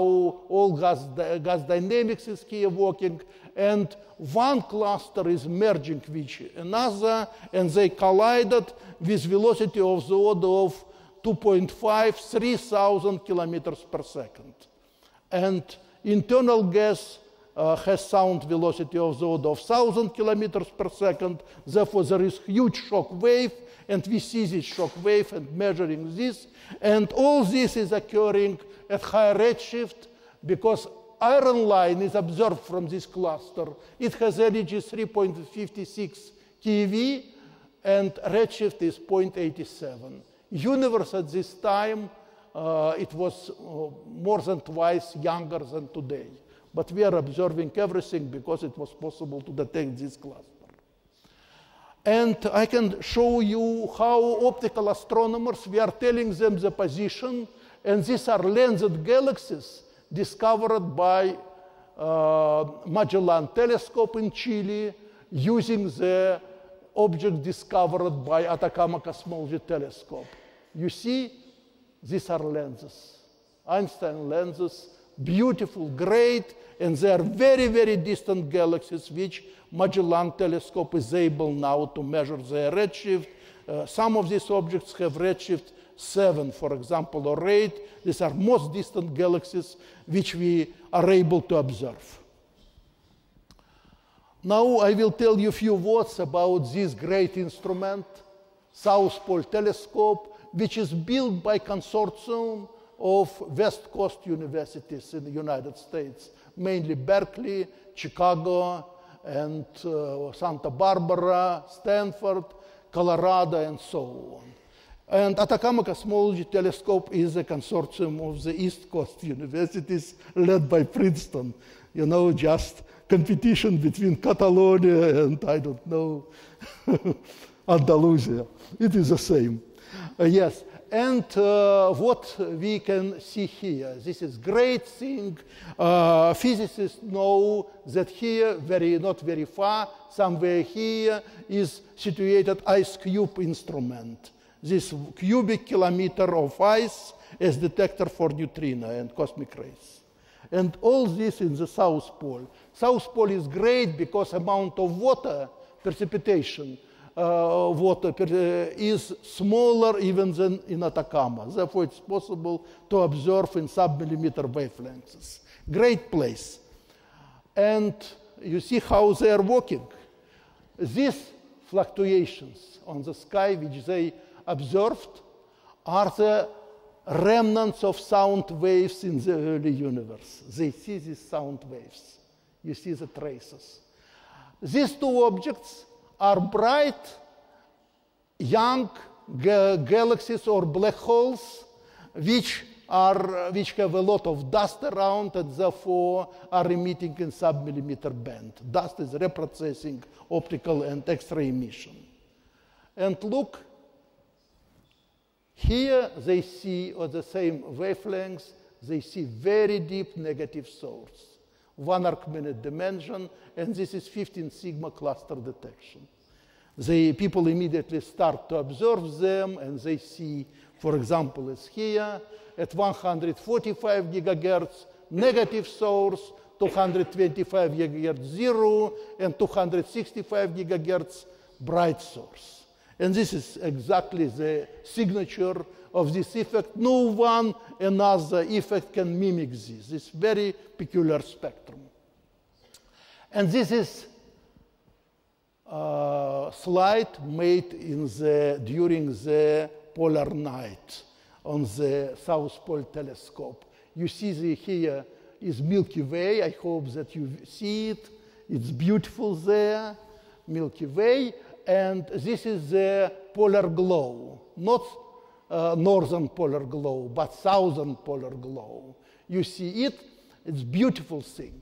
Speaker 2: all gas, gas dynamics is here working. And one cluster is merging with another, and they collided with velocity of the order of 2.5, 3,000 kilometers per second. And internal gas uh, has sound velocity of the order of 1000 kilometers per second. Therefore, there is huge shock wave, and we see this shock wave and measuring this. And all this is occurring at high redshift because iron line is observed from this cluster. It has energy 3.56 keV, and redshift is 0.87. Universe at this time, uh, it was uh, more than twice younger than today. But we are observing everything because it was possible to detect this cluster. And I can show you how optical astronomers, we are telling them the position, and these are lensed galaxies discovered by uh, Magellan telescope in Chile using the object discovered by Atacama Cosmology Telescope. You see, these are lenses, Einstein lenses, beautiful, great, and they are very, very distant galaxies which Magellan telescope is able now to measure their redshift. Uh, some of these objects have redshift 7, for example, or 8. These are most distant galaxies which we are able to observe. Now I will tell you a few words about this great instrument, South Pole Telescope, which is built by consortium of West Coast universities in the United States mainly Berkeley, Chicago, and uh, Santa Barbara, Stanford, Colorado, and so on. And Atacama Cosmology Telescope is a consortium of the East Coast universities led by Princeton. You know, just competition between Catalonia and I don't know, <laughs> Andalusia. It is the same. Uh, yes, and uh, what we can see here, this is great thing. Uh, physicists know that here, very not very far, somewhere here, is situated IceCube instrument. This cubic kilometer of ice as detector for neutrino and cosmic rays. And all this in the South Pole. South Pole is great because amount of water precipitation uh, water is smaller even than in Atacama. Therefore, it's possible to observe in sub-millimeter wavelengths. Great place. And you see how they are working. These fluctuations on the sky which they observed are the remnants of sound waves in the early universe. They see these sound waves. You see the traces. These two objects are bright young ga galaxies or black holes which are which have a lot of dust around and therefore are emitting in sub-millimeter band. Dust is reprocessing optical and X-ray emission. And look, here they see on the same wavelengths, they see very deep negative source one arc minute dimension, and this is 15 sigma cluster detection. The people immediately start to observe them, and they see, for example, as here, at 145 gigahertz, negative source, 225 gigahertz zero, and 265 gigahertz bright source. And this is exactly the signature of this effect. No one another effect can mimic this. This very peculiar spectrum. And this is a slide made in the, during the polar night on the South Pole telescope. You see the, here is Milky Way. I hope that you see it. It's beautiful there, Milky Way. And this is the polar glow, not uh, northern polar glow, but southern polar glow. You see it, it's beautiful thing.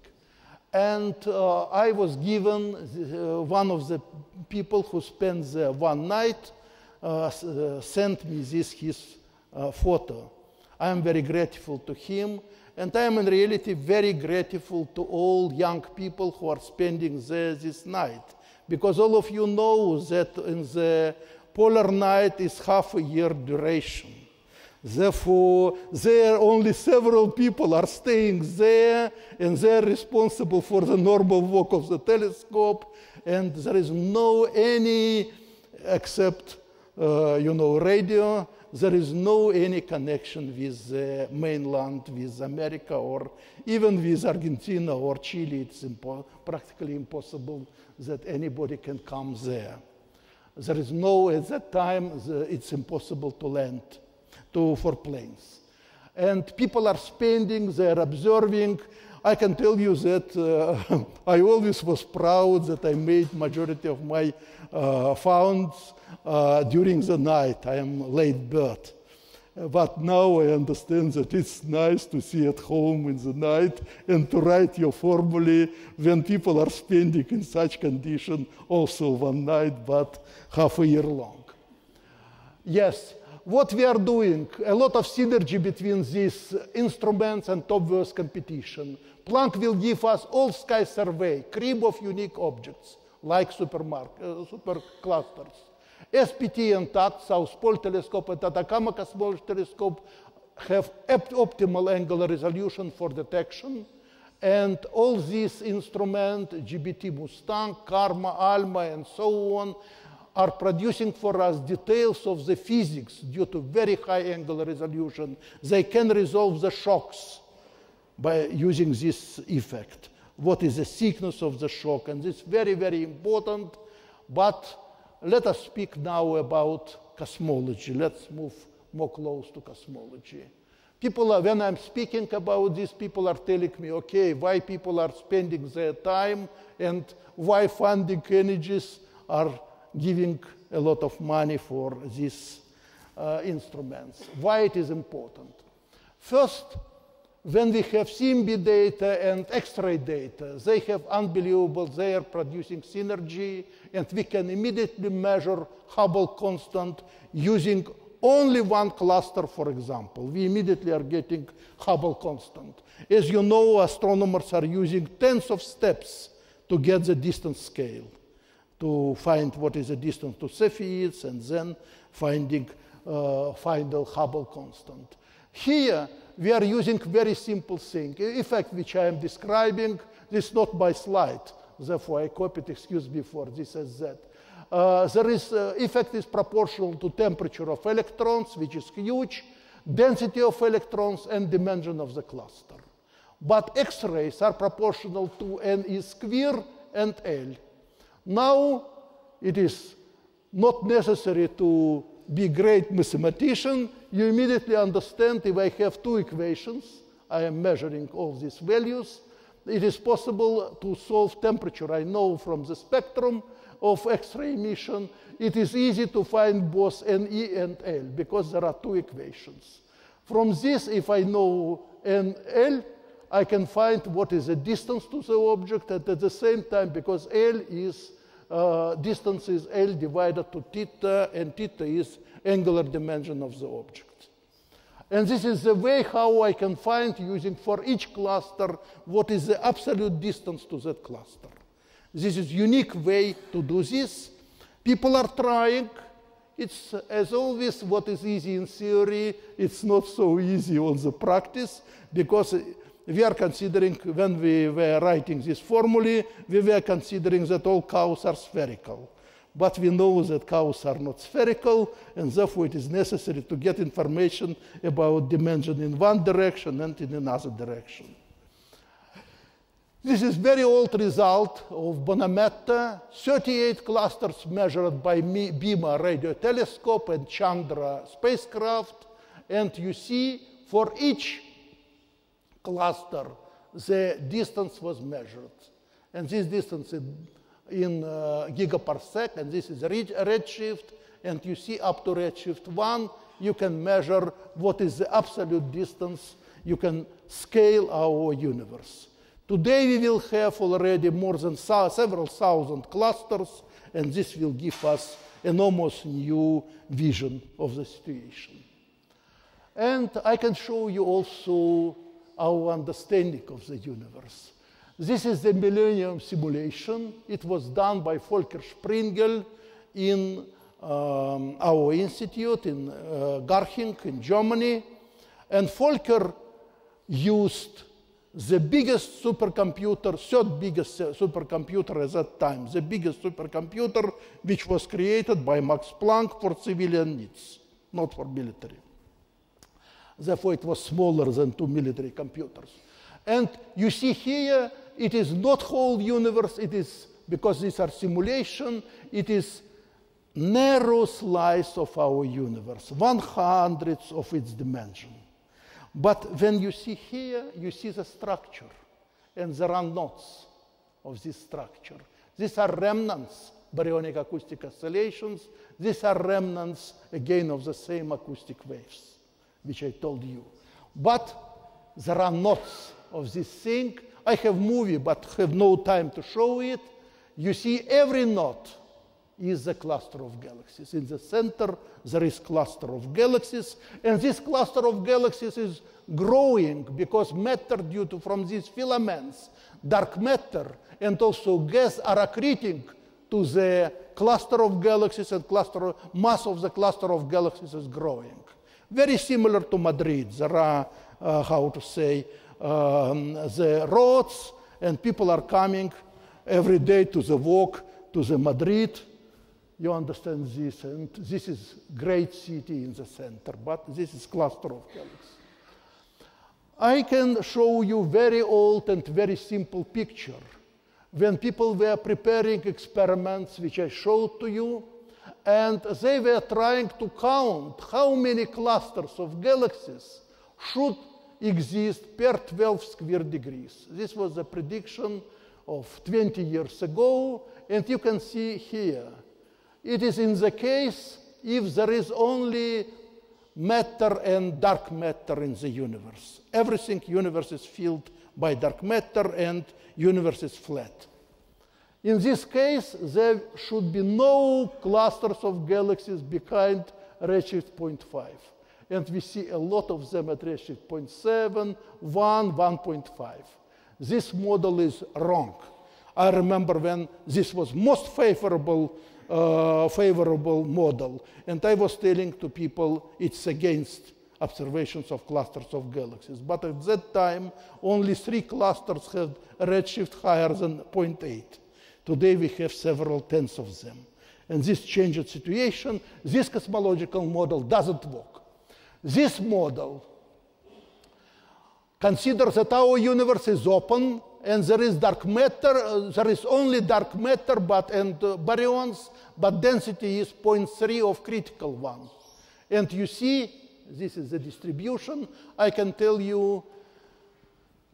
Speaker 2: And uh, I was given the, uh, one of the people who spent there one night uh, uh, sent me this his uh, photo. I am very grateful to him, and I am in reality very grateful to all young people who are spending there this night, because all of you know that in the polar night is half a year duration. Therefore, there only several people are staying there, and they're responsible for the normal work of the telescope, and there is no any except uh, you know radio there is no any connection with the mainland, with America, or even with Argentina or Chile. It's impo practically impossible that anybody can come there. There is no, at that time, the, it's impossible to land to, for planes. And people are spending, they're observing. I can tell you that uh, <laughs> I always was proud that I made majority of my uh, founds uh, during the night. I am late bird. But now I understand that it's nice to see at home in the night and to write your formulae when people are spending in such condition also one night, but half a year long. Yes, what we are doing, a lot of synergy between these instruments and obvious competition. Planck will give us all sky survey, crib of unique objects, like uh, superclusters. SPT and TAC, South Pole Telescope and Atacama Cosmology Telescope have optimal angular resolution for detection. And all these instruments, GBT Mustang, CARMA, ALMA, and so on, are producing for us details of the physics due to very high angular resolution. They can resolve the shocks by using this effect. What is the thickness of the shock? And it's very, very important. But let us speak now about cosmology. Let's move more close to cosmology. People are, when I'm speaking about this, people are telling me, okay, why people are spending their time and why funding energies are giving a lot of money for these uh, instruments. Why it is important? First, when we have CMB data and X-ray data, they have unbelievable, they are producing synergy, and we can immediately measure Hubble constant using only one cluster, for example. We immediately are getting Hubble constant. As you know, astronomers are using tens of steps to get the distance scale, to find what is the distance to Cepheids, and then finding uh, final Hubble constant. Here, we are using very simple thing. Effect which I am describing, this is not by slide, therefore I copied, excuse me for this as that. Uh, there is uh, effect is proportional to temperature of electrons, which is huge, density of electrons, and dimension of the cluster. But X-rays are proportional to NE square and L. Now it is not necessary to be great mathematician, you immediately understand if I have two equations, I am measuring all these values, it is possible to solve temperature. I know from the spectrum of X-ray emission, it is easy to find both NE and L because there are two equations. From this, if I know NL, I can find what is the distance to the object, and at the same time, because L is uh, distance is L divided to theta, and theta is angular dimension of the object. And this is the way how I can find using for each cluster what is the absolute distance to that cluster. This is unique way to do this. People are trying. It's, as always, what is easy in theory, it's not so easy on the practice because we are considering, when we were writing this formula, we were considering that all cows are spherical. but we know that cows are not spherical, and therefore it is necessary to get information about dimension in one direction and in another direction. This is very old result of Bonamente, 38 clusters measured by BIMA radio telescope and Chandra spacecraft, and you see for each cluster the distance was measured. And this distance in uh, gigaparsec, and this is redshift, and you see up to redshift 1, you can measure what is the absolute distance, you can scale our universe. Today we will have already more than several thousand clusters, and this will give us an almost new vision of the situation. And I can show you also our understanding of the universe. This is the Millennium simulation. It was done by Volker Springel in um, our institute in uh, Garching in Germany. And Volker used the biggest supercomputer, third biggest supercomputer at that time, the biggest supercomputer which was created by Max Planck for civilian needs, not for military. Therefore, it was smaller than two military computers. And you see here, it is not whole universe, it is, because these are simulation, it is narrow slice of our universe, one hundredth of its dimension. But when you see here, you see the structure, and there are knots of this structure. These are remnants, baryonic acoustic oscillations. These are remnants, again, of the same acoustic waves, which I told you. But there are knots of this thing. I have movie, but have no time to show it. You see every knot is a cluster of galaxies. In the center, there is cluster of galaxies, and this cluster of galaxies is growing because matter due to from these filaments, dark matter, and also gas are accreting to the cluster of galaxies and cluster mass of the cluster of galaxies is growing. Very similar to Madrid. There are, uh, how to say, um, the roads, and people are coming every day to the walk to the Madrid you understand this, and this is great city in the center, but this is cluster of galaxies. I can show you very old and very simple picture. When people were preparing experiments, which I showed to you, and they were trying to count how many clusters of galaxies should exist per 12 square degrees. This was a prediction of 20 years ago, and you can see here it is in the case if there is only matter and dark matter in the universe. Everything universe is filled by dark matter and universe is flat. In this case, there should be no clusters of galaxies behind redshift 0.5. And we see a lot of them at redshift 0.7, 1, 1.5. This model is wrong. I remember when this was most favorable uh, favorable model. And I was telling to people it's against observations of clusters of galaxies. But at that time, only three clusters had redshift higher than 0.8. Today we have several tens of them. And this changed situation. This cosmological model doesn't work. This model considers that our universe is open and there is dark matter, uh, there is only dark matter but, and uh, baryons, but density is 0.3 of critical one. And you see, this is the distribution. I can tell you,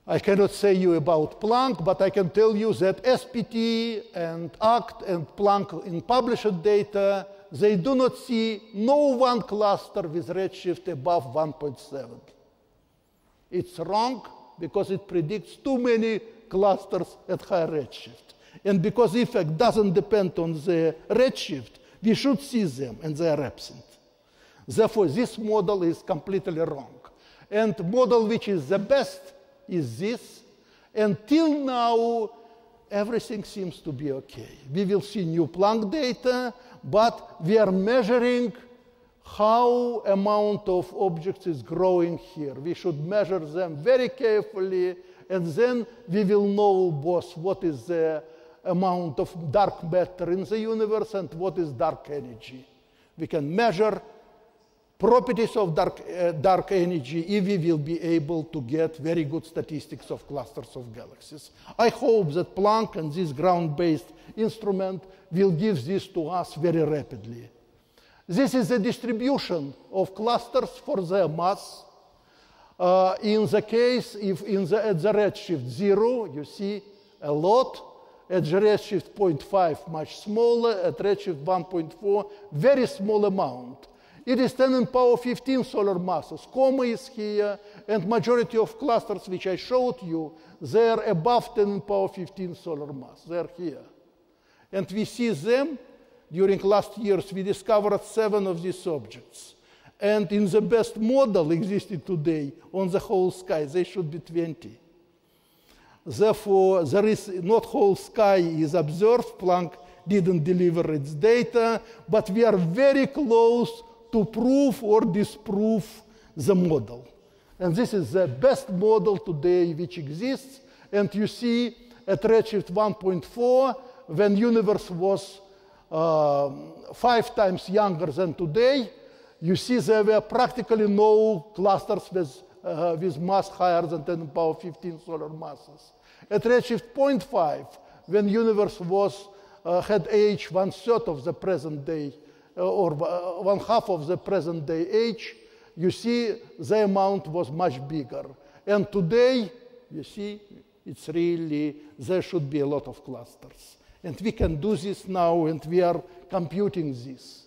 Speaker 2: I cannot say you about Planck, but I can tell you that SPT and ACT and Planck in published data, they do not see no one cluster with redshift above 1.7. It's wrong because it predicts too many clusters at high redshift. And because effect doesn't depend on the redshift, we should see them and they are absent. Therefore, this model is completely wrong. And model which is the best is this. Until now, everything seems to be okay. We will see new Planck data, but we are measuring how amount of objects is growing here. We should measure them very carefully and then we will know both what is the amount of dark matter in the universe and what is dark energy. We can measure properties of dark, uh, dark energy if we will be able to get very good statistics of clusters of galaxies. I hope that Planck and this ground-based instrument will give this to us very rapidly. This is the distribution of clusters for their mass. Uh, in the case, if in the, at the redshift zero, you see a lot. At the redshift 0.5, much smaller. At redshift 1.4, very small amount. It is 10 in power 15 solar masses. Coma is here, and majority of clusters which I showed you, they're above 10 in power 15 solar mass. They're here. And we see them during last years. We discovered seven of these objects. And in the best model existing today on the whole sky, they should be 20. Therefore, there is not whole sky is observed. Planck didn't deliver its data, but we are very close to prove or disprove the model. And this is the best model today which exists. And you see at redshift 1.4, when universe was uh, five times younger than today, you see there were practically no clusters with, uh, with mass higher than 10 power 15 solar masses. At redshift 0.5, when universe was, uh, had age one third of the present day or uh, one half of the present day age, you see the amount was much bigger. And today, you see, it's really, there should be a lot of clusters. And we can do this now, and we are computing this.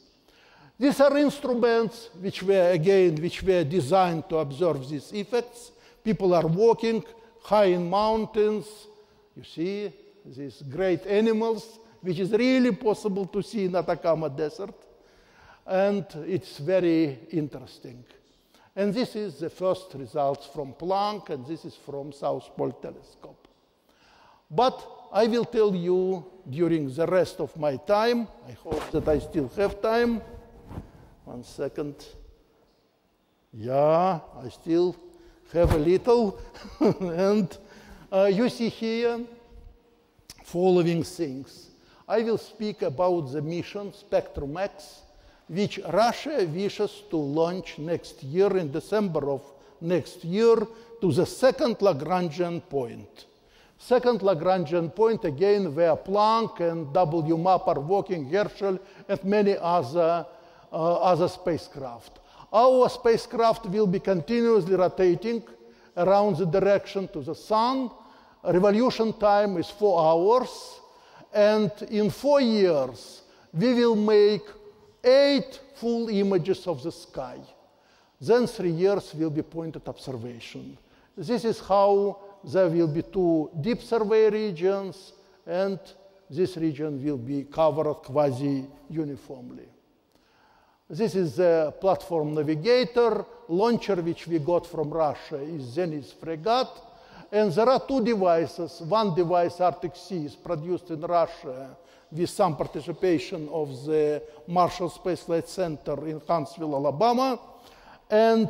Speaker 2: These are instruments which were, again, which were designed to observe these effects. People are walking high in mountains. You see these great animals, which is really possible to see in Atacama Desert and it's very interesting. And this is the first results from Planck, and this is from South Pole Telescope. But I will tell you during the rest of my time, I hope that I still have time. One second. Yeah, I still have a little. <laughs> and uh, you see here following things. I will speak about the mission Spectrum X which Russia wishes to launch next year in December of next year to the second Lagrangian point. Second Lagrangian point, again, where Planck and WMAP are working, Herschel, and many other, uh, other spacecraft. Our spacecraft will be continuously rotating around the direction to the sun. Revolution time is four hours, and in four years, we will make eight full images of the sky. Then three years will be pointed observation. This is how there will be two deep survey regions, and this region will be covered quasi-uniformly. This is the platform navigator. Launcher which we got from Russia is Zenit Fregat. And there are two devices. One device, ART-XC, is produced in Russia with some participation of the Marshall Space Flight Center in Huntsville, Alabama. And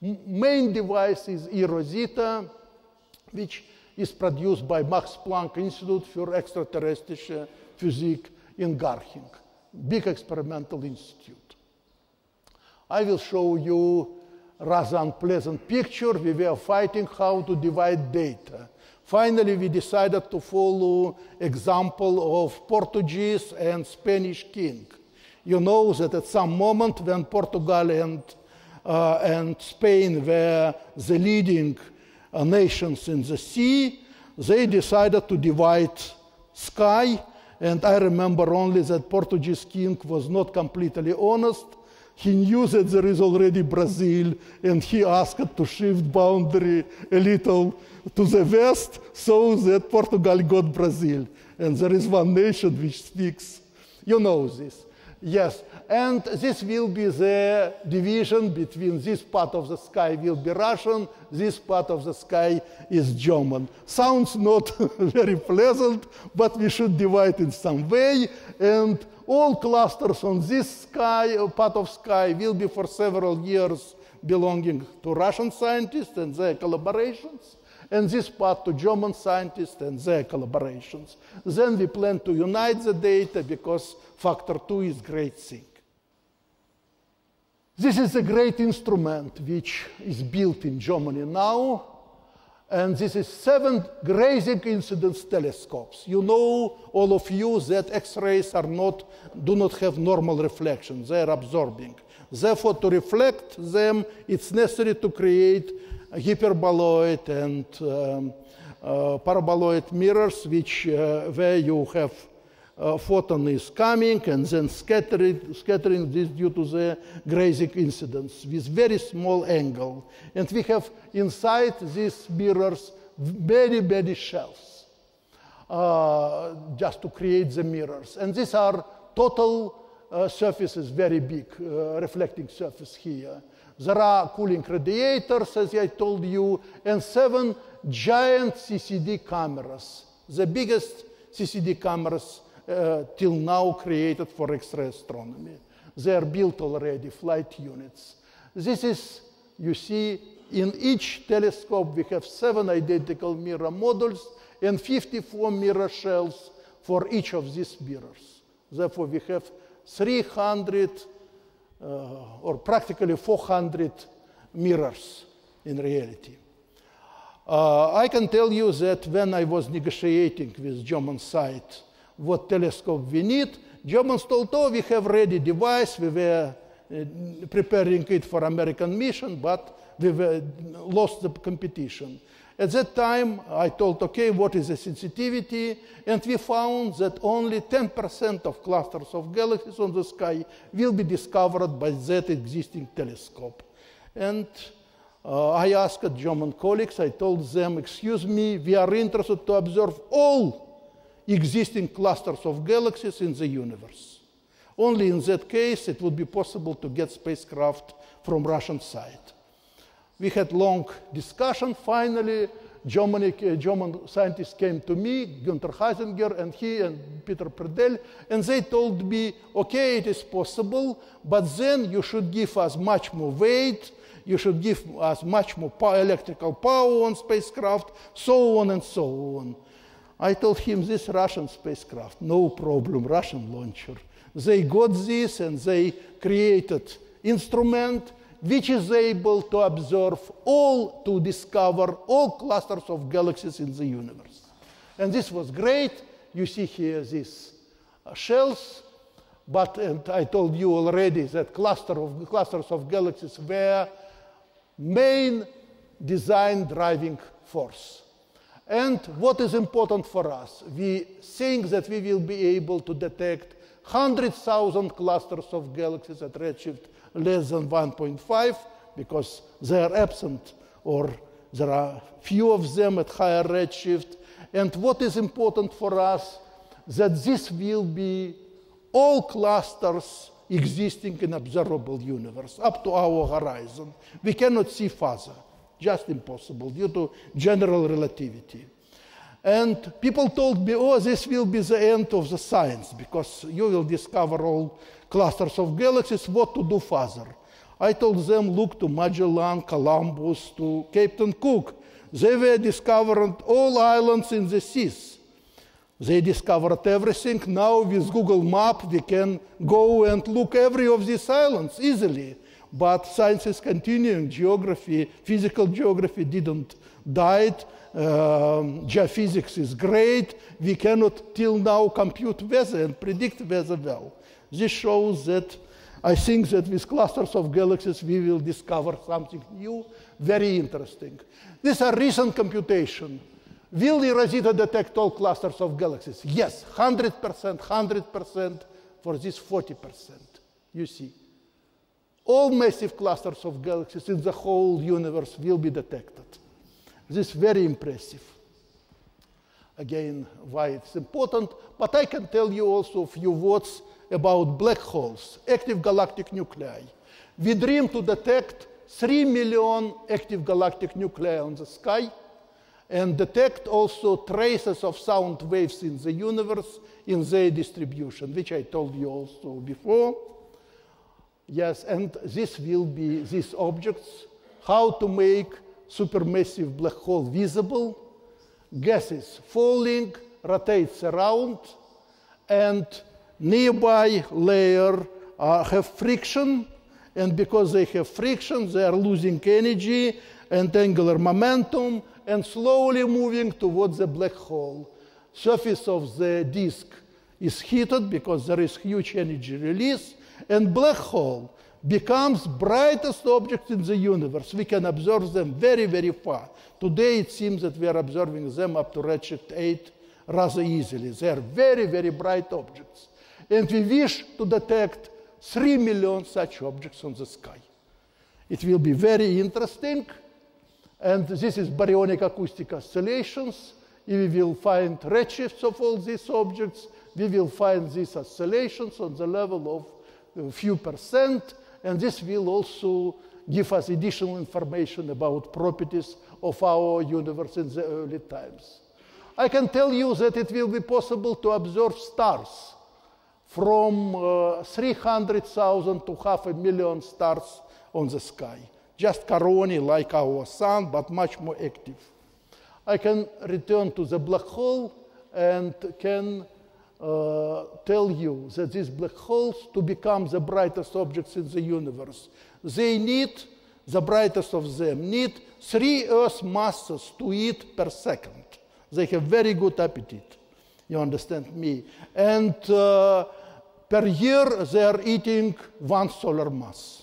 Speaker 2: main device is eROSITA, which is produced by Max Planck Institute for Extraterrestrial Physics in Garching, big experimental institute. I will show you rather unpleasant picture. We were fighting how to divide data. Finally, we decided to follow example of Portuguese and Spanish king. You know that at some moment when Portugal and, uh, and Spain were the leading uh, nations in the sea, they decided to divide sky. And I remember only that Portuguese king was not completely honest he knew that there is already Brazil, and he asked to shift boundary a little to the west so that Portugal got Brazil. And there is one nation which speaks. You know this. Yes, and this will be the division between this part of the sky will be Russian, this part of the sky is German. Sounds not <laughs> very pleasant, but we should divide in some way, and all clusters on this sky, uh, part of sky, will be for several years belonging to Russian scientists and their collaborations. And this part to German scientists and their collaborations. Then we plan to unite the data because factor two is great thing. This is a great instrument which is built in Germany now, and this is seven grazing incidence telescopes. You know, all of you, that X-rays are not, do not have normal reflection. They are absorbing. Therefore, to reflect them, it's necessary to create hyperboloid and um, uh, paraboloid mirrors, which uh, where you have uh, photon is coming and then scattering, scattering this due to the grazing incidence with very small angle. And we have inside these mirrors very, very shells uh, just to create the mirrors. And these are total uh, is very big, uh, reflecting surface here. There are cooling radiators, as I told you, and seven giant CCD cameras, the biggest CCD cameras uh, till now created for X-ray astronomy. They are built already, flight units. This is, you see, in each telescope we have seven identical mirror modules and 54 mirror shells for each of these mirrors. Therefore, we have 300 uh, or practically 400 mirrors in reality. Uh, I can tell you that when I was negotiating with German side what telescope we need. Germans told, oh, we have ready device. We were uh, preparing it for American mission, but we were, lost the competition. At that time, I told, okay, what is the sensitivity? And we found that only 10% of clusters of galaxies on the sky will be discovered by that existing telescope. And uh, I asked German colleagues, I told them, excuse me, we are interested to observe all existing clusters of galaxies in the universe. Only in that case it would be possible to get spacecraft from Russian side. We had long discussion. Finally, Germany, uh, German scientists came to me, Günther Hasinger and he and Peter Predehl, and they told me, okay, it is possible, but then you should give us much more weight, you should give us much more electrical power on spacecraft, so on and so on. I told him this Russian spacecraft, no problem, Russian launcher. They got this and they created instrument which is able to observe all, to discover all clusters of galaxies in the universe. And this was great. You see here these uh, shells, but and I told you already that cluster of, clusters of galaxies were main design driving force. And what is important for us? We think that we will be able to detect 100,000 clusters of galaxies at redshift less than 1.5 because they are absent or there are few of them at higher redshift. And what is important for us that this will be all clusters existing in observable universe up to our horizon. We cannot see further just impossible due to general relativity. And people told me, oh, this will be the end of the science because you will discover all clusters of galaxies, what to do further. I told them, look to Magellan, Columbus, to Captain Cook. They were discovering all islands in the seas. They discovered everything. Now with Google Map, we can go and look every of these islands easily but science is continuing. Geography, physical geography didn't die. Um, geophysics is great. We cannot till now compute weather and predict weather well. This shows that I think that with clusters of galaxies we will discover something new, very interesting. These are recent computation. Will eROSITA detect all clusters of galaxies? Yes, 100%, 100% for this 40%. You see all massive clusters of galaxies in the whole universe will be detected. This is very impressive. Again, why it's important, but I can tell you also a few words about black holes, active galactic nuclei. We dream to detect 3 million active galactic nuclei on the sky and detect also traces of sound waves in the universe in their distribution, which I told you also before. Yes, and this will be these objects, how to make supermassive black hole visible. Gases falling, rotates around, and nearby layer uh, have friction, and because they have friction, they are losing energy and angular momentum and slowly moving towards the black hole. Surface of the disk is heated because there is huge energy release, and black hole becomes brightest object in the universe. We can observe them very, very far. Today it seems that we are observing them up to redshift 8 rather easily. They are very, very bright objects. And we wish to detect 3 million such objects on the sky. It will be very interesting. And this is baryonic acoustic oscillations. We will find redshifts of all these objects. We will find these oscillations on the level of a few percent. And this will also give us additional information about properties of our universe in the early times. I can tell you that it will be possible to observe stars from uh, 300,000 to half a million stars on the sky. Just corona like our sun, but much more active. I can return to the black hole and can uh, tell you that these black holes, to become the brightest objects in the universe, they need, the brightest of them, need three Earth masses to eat per second. They have very good appetite. You understand me? And uh, per year they are eating one solar mass.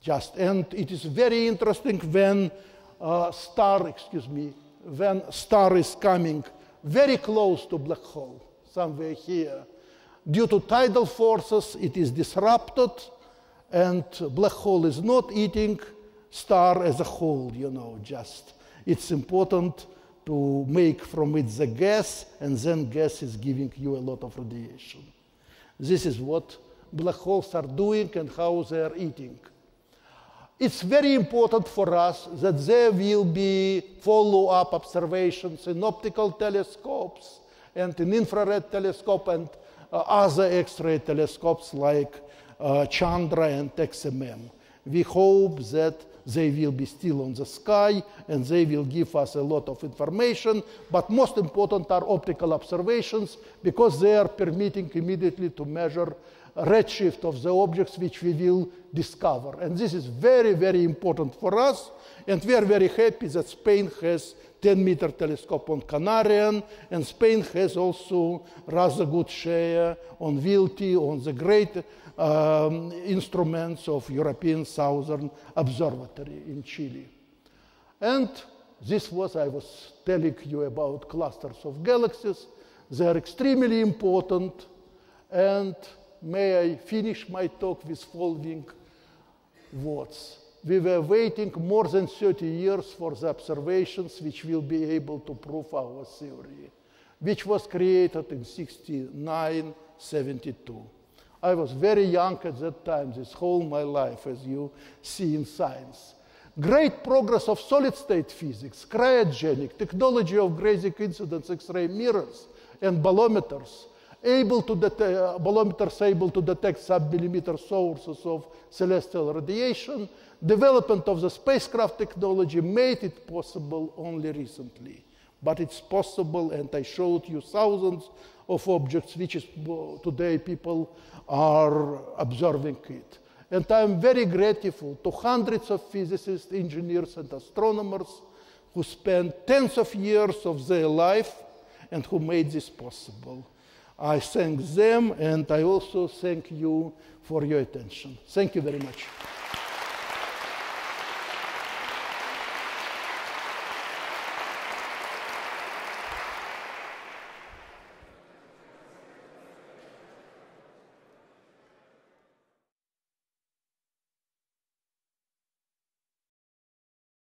Speaker 2: Just and it is very interesting when uh, star, excuse me, when star is coming very close to black hole, somewhere here. Due to tidal forces, it is disrupted, and black hole is not eating star as a whole, you know, just. It's important to make from it the gas, and then gas is giving you a lot of radiation. This is what black holes are doing and how they are eating. It's very important for us that there will be follow-up observations in optical telescopes and in infrared telescope and uh, other X-ray telescopes like uh, Chandra and XMM. We hope that they will be still on the sky and they will give us a lot of information. But most important are optical observations because they are permitting immediately to measure redshift of the objects which we will discover. And this is very, very important for us. And we are very happy that Spain has 10 meter telescope on Canarian, and Spain has also rather good share on VLT, on the great um, instruments of European Southern Observatory in Chile. And this was, I was telling you about clusters of galaxies. They are extremely important, and may I finish my talk with following words. We were waiting more than 30 years for the observations which will be able to prove our theory, which was created in 69, 72. I was very young at that time, this whole my life, as you see in science. Great progress of solid state physics, cryogenic, technology of Grazing incidence X-ray mirrors and bolometers, able to detect, uh, bolometers able to detect sub-millimeter sources of celestial radiation, development of the spacecraft technology made it possible only recently. But it's possible, and I showed you thousands of objects, which is uh, today people are observing it. And I'm very grateful to hundreds of physicists, engineers, and astronomers who spent tens of years of their life and who made this possible. I thank them and I also thank you for your attention. Thank you very much.